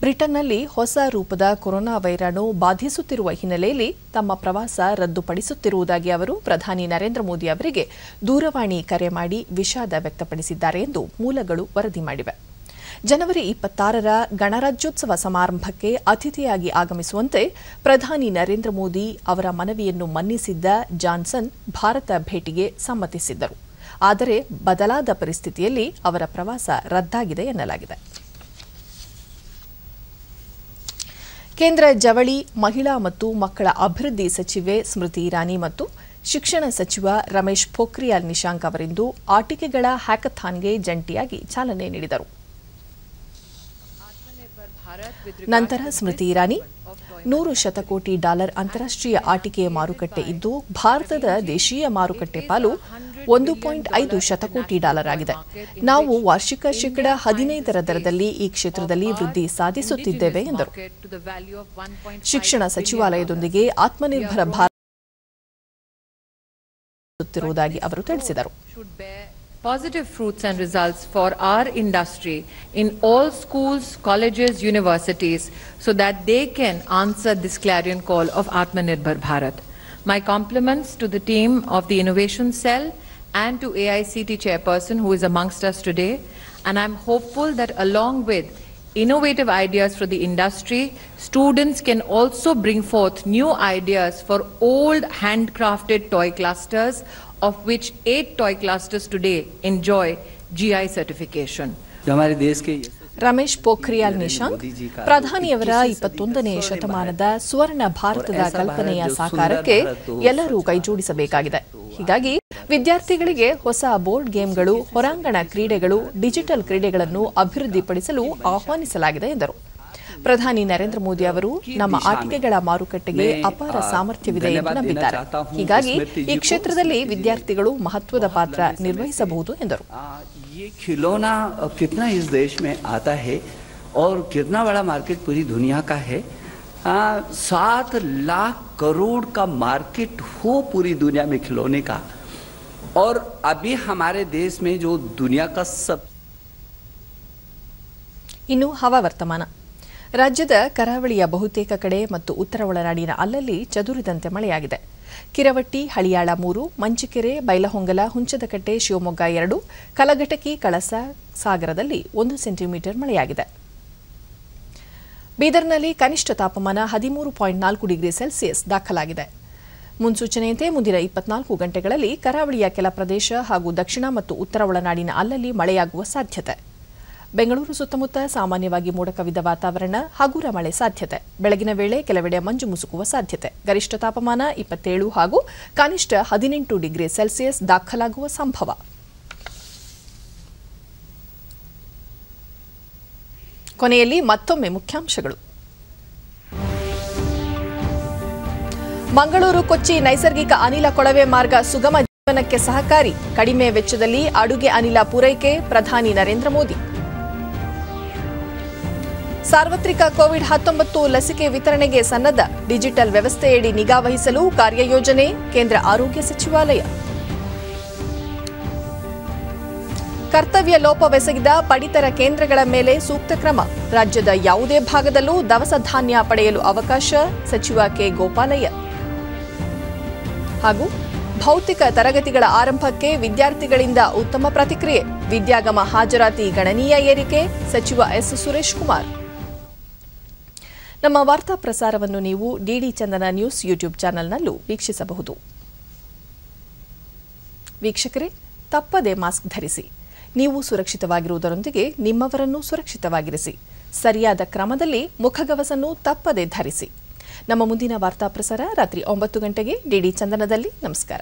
ಬ್ರಿಟನ್ನಲ್ಲಿ ಹೊಸ ರೂಪದ ಕೊರೋನಾ ವೈರಾಣು ಬಾಧಿಸುತ್ತಿರುವ ಹಿನ್ನೆಲೆಯಲ್ಲಿ ತಮ್ಮ ಪ್ರವಾಸ ರದ್ದುಪಡಿಸುತ್ತಿರುವುದಾಗಿ ಅವರು ಪ್ರಧಾನಿ ನರೇಂದ್ರ ಮೋದಿ ಅವರಿಗೆ ದೂರವಾಣಿ ಕರೆ ಮಾಡಿ ವಿಷಾದ ವ್ಯಕ್ತಪಡಿಸಿದ್ದಾರೆ ಎಂದು ಮೂಲಗಳು ವರದಿ ಮಾಡಿವೆ. ಜನವರಿ ಇಪ್ಪತ್ತಾರರ ಗಣರಾಜ್ಯೋತ್ಸವ ಸಮಾರಂಭಕ್ಕೆ ಅತಿಥಿಯಾಗಿ ಆಗಮಿಸುವಂತೆ ಪ್ರಧಾನಿ ನರೇಂದ್ರ ಮೋದಿ ಅವರ ಮನವಿಯನ್ನು ಮನ್ನಿಸಿದ್ದ ಜಾನ್ಸನ್ ಭಾರತ ಭೇಟಿಗೆ ಸಮ್ಮತಿಸಿದ್ದರು. ಆದರೆ ಬದಲಾದ ಪರಿಸ್ಥಿತಿಯಲ್ಲಿ ಅವರ ಪ್ರವಾಸ ರದ್ದಾಗಿದೆ ಎನ್ನಲಾಗಿದೆ. ಕೇಂದ್ರ ಜವಳಿ, ಮಹಿಳಾ ಮತ್ತು ಮಕ್ಕಳ ಅಭಿವೃದ್ಧಿ ಸಚಿವೆ ಸ್ಮೃತಿ ಇರಾನಿ ಮತ್ತು ಶಿಕ್ಷಣ ಸಚಿವ ರಮೇಶ್ ಪೋಖ್ರಿಯಾಲ್ ನಿಶಾಂಕ್ ಅವರಿಂದು ಆಟಿಕೆಗಳ ಹ್ಯಾಕಥಾನ್ಗೆ ಜಂಟಿಯಾಗಿ ಚಾಲನೆ ನೀಡಿದರು. ನಂತರ ಸ್ಮೃತಿ ಇರಾನಿ, ನೂರು ಶತಕೋಟಿ ಡಾಲರ್ ಅಂತಾರಾಷ್ಟೀಯ ಆಟಿಕೆಯ ಮಾರುಕಟ್ಟೆ ಇದ್ದು, ಭಾರತದ ದೇಶೀಯ ಮಾರುಕಟ್ಟೆ ಪಾಲು ಒಂದು ಪಾಯಿಂಟ್ ಐದು ಶತಕೋಟಿ ಡಾಲರ್ ಆಗಿದೆ ನಾವು ವಾರ್ಷಿಕ ಶೇಕಡ ಹದಿನೈದರ ದರದಲ್ಲಿ ಈ ಕ್ಷೇತ್ರದಲ್ಲಿ ವೃದ್ಧಿ ಸಾಧಿಸುತ್ತಿದ್ದೇವೆ ಎಂದರು ಶಿಕ್ಷಣ ಸಚಿವಾಲಯದೊಂದಿಗೆ ಆತ್ಮನಿರ್ಭರ ಭಾರತ ಅವರು ತಿಳಿಸಿದರು positive fruits and results for our industry in all schools, colleges, universities, so that they can answer this clarion call of Atmanirbhar Bharat. My compliments to the team of the Innovation Cell and to AICT chairperson who is amongst us today. And I'm hopeful that along with innovative ideas for the industry, students can also bring forth new ideas for old handcrafted toy clusters, of which eight toy clusters today enjoy GI certification. Ramesh Pokhriyal Nishank ಪ್ರಧಾನಿಯವರ ಇಪ್ಪತ್ತೊಂದನೇ ಶತಮಾನದ ಸುವರ್ಣ ಭಾರತದ ಕಲ್ಪನೆಯ ಸಾಕಾರಕ್ಕೆ ಎಲ್ಲರೂ ಕೈಜೋಡಿಸಬೇಕಾಗಿದೆ ಹೀಗಾಗಿ ವಿದ್ಯಾರ್ಥಿಗಳಿಗೆ ಹೊಸ board ಗೇಮ್ಗಳು ಹೊರಾಂಗಣ ಕ್ರೀಡೆಗಳು ಡಿಜಿಟಲ್ ಕ್ರೀಡೆಗಳನ್ನು ಅಭಿವೃದ್ಧಿಪಡಿಸಲು ಆಹ್ವಾನಿಸಲಾಗಿದೆ ಎಂದರು ಪ್ರಧಾನಿ ನರೇಂದ್ರ ಮೋದಿ ಅವರು ನಮ್ಮ ಆಟಿಕೆಗಳ ಮಾರುಕಟ್ಟೆಗೆ ಅಪಾರ ಸಾಮರ್ಥ್ಯವಿದೆ ಎಂದು ನಂಬಿದ್ದಾರೆ ಹೀಗಾಗಿ ಈ ಕ್ಷೇತ್ರದಲ್ಲಿ ವಿದ್ಯಾರ್ಥಿಗಳು ಮಹತ್ವದ ಪಾತ್ರ ನಿರ್ವಹಿಸಬಹುದು ಎಂದರು ये खिलौना कितना इस देश में आता है और कितना बड़ा मार्केट पूरी दुनिया का है सात लाख करोड़ का मार्केट हो पूरी दुनिया में खिलौने का और अभी हमारे देश में जो दुनिया का सब ಇನ್ನು ಹವಾವರ್ತಮಾನ ರಾಜ್ಯದ ಕರಾವಳಿಯ ಬಹುತೇಕ ಕಡೆ ಮತ್ತು ಉತ್ತರ ಒಳನಾಡಿನ ಅಲ್ಲಲ್ಲಿ ಚದುರಿದಂತೆ ಮಳೆಯಾಗಿದೆ ಕಿರವಟ್ಟಿ ಹಳಿಯಾಳ ಮೂರು ಮಂಚಿಕೆರೆ ಬೈಲಹೊಂಗಲ ಹುಂಚದಕಟ್ಟೆ ಶಿವಮೊಗ್ಗ ಎರಡು ಕಲಘಟಕಿ ಕಳಸ ಸಾಗರದಲ್ಲಿ ಒಂದು ಸೆಂಟಿಮೀಟರ್ ಮಳೆಯಾಗಿದೆ ಬೀದರ್ನಲ್ಲಿ ಕನಿಷ್ಠ ತಾಪಮಾನ ಹದಿಮೂರು ಪಾಯಿಂಟ್ ನಾಲ್ಕು ಡಿಗ್ರಿ ಸೆಲ್ಸಿಯಸ್ ದಾಖಲಾಗಿದೆ ಮುನ್ಸೂಚನೆಯಂತೆ ಮುಂದಿನ ಇಪ್ಪತ್ನಾಲ್ಕು ಗಂಟೆಗಳಲ್ಲಿ ಕರಾವಳಿಯ ಕೆಲ ಪ್ರದೇಶ ಹಾಗೂ ದಕ್ಷಿಣ ಮತ್ತು ಉತ್ತರ ಒಳನಾಡಿನ ಅಲ್ಲಲ್ಲಿ ಮಳೆಯಾಗುವ ಸಾಧ್ಯತೆ. ಬೆಂಗಳೂರು ಸುತ್ತಮುತ್ತ ಸಾಮಾನ್ಯವಾಗಿ ಮೋಡ ಕವಿದ ವಾತಾವರಣ ಹಗುರ ಮಳೆ ಸಾಧ್ಯತೆ. ಬೆಳಗಿನ ವೇಳೆ ಕೆಲವೆಡೆ ಮಂಜು ಮುಸುಕುವ ಸಾಧ್ಯತೆ. ಗರಿಷ್ಠ ತಾಪಮಾನ ಇಪ್ಪತ್ತೇಳು ಹಾಗೂ ಕನಿಷ್ಠ ಹದಿನೆಂಟು ಡಿಗ್ರಿ ಸೆಲ್ಸಿಯಸ್ ದಾಖಲಾಗುವ ಸಂಭವ. ಕೊನೆಯಲ್ಲಿ ಮತ್ತೊಮ್ಮೆ ಮುಖ್ಯಾಂಶಗಳು. ಮಂಗಳೂರು, ಕೊಚ್ಚಿ ನೈಸರ್ಗಿಕ ಅನಿಲ ಕೊಳವೆ ಮಾರ್ಗ ಸುಗಮ ಜೀವನಕ್ಕೆ ಸಹಕಾರಿ. ಕಡಿಮೆ ವೆಚ್ಚದಲ್ಲಿ ಅಡುಗೆ ಅನಿಲ ಪೂರೈಕೆ ಪ್ರಧಾನಿ ನರೇಂದ್ರ ಮೋದಿ. ಸಾರ್ವತ್ರಿಕ ಕೋವಿಡ್ ಹತ್ತೊಂಬತ್ತು ಲಸಿಕೆ ವಿತರಣೆಗೆ ಸನ್ನದ್ಧ ಡಿಜಿಟಲ್ ವ್ಯವಸ್ಥೆಯಡಿ ನಿಗಾ ವಹಿಸಲು ಕಾರ್ಯಯೋಜನೆ, ಕೇಂದ್ರ ಆರೋಗ್ಯ ಸಚಿವಾಲಯ. ಕರ್ತವ್ಯ ಲೋಪವೆಸಗಿದ ಪಡಿತರ ಕೇಂದ್ರಗಳ ಮೇಲೆ ಸೂಕ್ತ ಕ್ರಮ. ರಾಜ್ಯದ ಯಾವುದೇ ಭಾಗದಲ್ಲೂ ದವಸ ಧಾನ್ಯ ಪಡೆಯಲು ಅವಕಾಶ, ಸಚಿವ ಕೆ ಗೋಪಾಲಯ್ಯ. ಹಾಗೂ ಭೌತಿಕ ತರಗತಿಗಳ ಆರಂಭಕ್ಕೆ ವಿದ್ಯಾರ್ಥಿಗಳಿಂದ ಉತ್ತಮ ಪ್ರತಿಕ್ರಿಯೆ. ವಿದ್ಯಾಗಮ ಹಾಜರಾತಿ ಗಣನೀಯ ಏರಿಕೆ, ಸಚಿವ ಎಸ್ ಸುರೇಶ್ ಕುಮಾರ್. ನಮ್ಮ ವಾರ್ತಾ ಪ್ರಸಾರವನ್ನು ನೀವು ಡಿಡಿ ಚಂದನ ನ್ಯೂಸ್ ಯೂಟ್ಯೂಬ್ ಚಾನೆಲ್ನಲ್ಲೂ ವೀಕ್ಷಿಸಬಹುದು. ವೀಕ್ಷಕರೇ, ತಪ್ಪದೆ ಮಾಸ್ಕ್ ಧರಿಸಿ. ನೀವು ಸುರಕ್ಷಿತವಾಗಿರುವುದರೊಂದಿಗೆ ನಿಮ್ಮವರನ್ನು ಸುರಕ್ಷಿತವಾಗಿರಿಸಿ. ಸರಿಯಾದ ಕ್ರಮದಲ್ಲಿ ಮುಖಗವಸನ್ನು ತಪ್ಪದೆ ಧರಿಸಿ. ನಮ್ಮ ಮುಂದಿನ ವಾರ್ತಾ ಪ್ರಸಾರ ರಾತ್ರಿ ಒಂಬತ್ತು ಗಂಟೆಗೆ ಡಿಡಿ ಚಂದನದಲ್ಲಿ. ನಮಸ್ಕಾರ.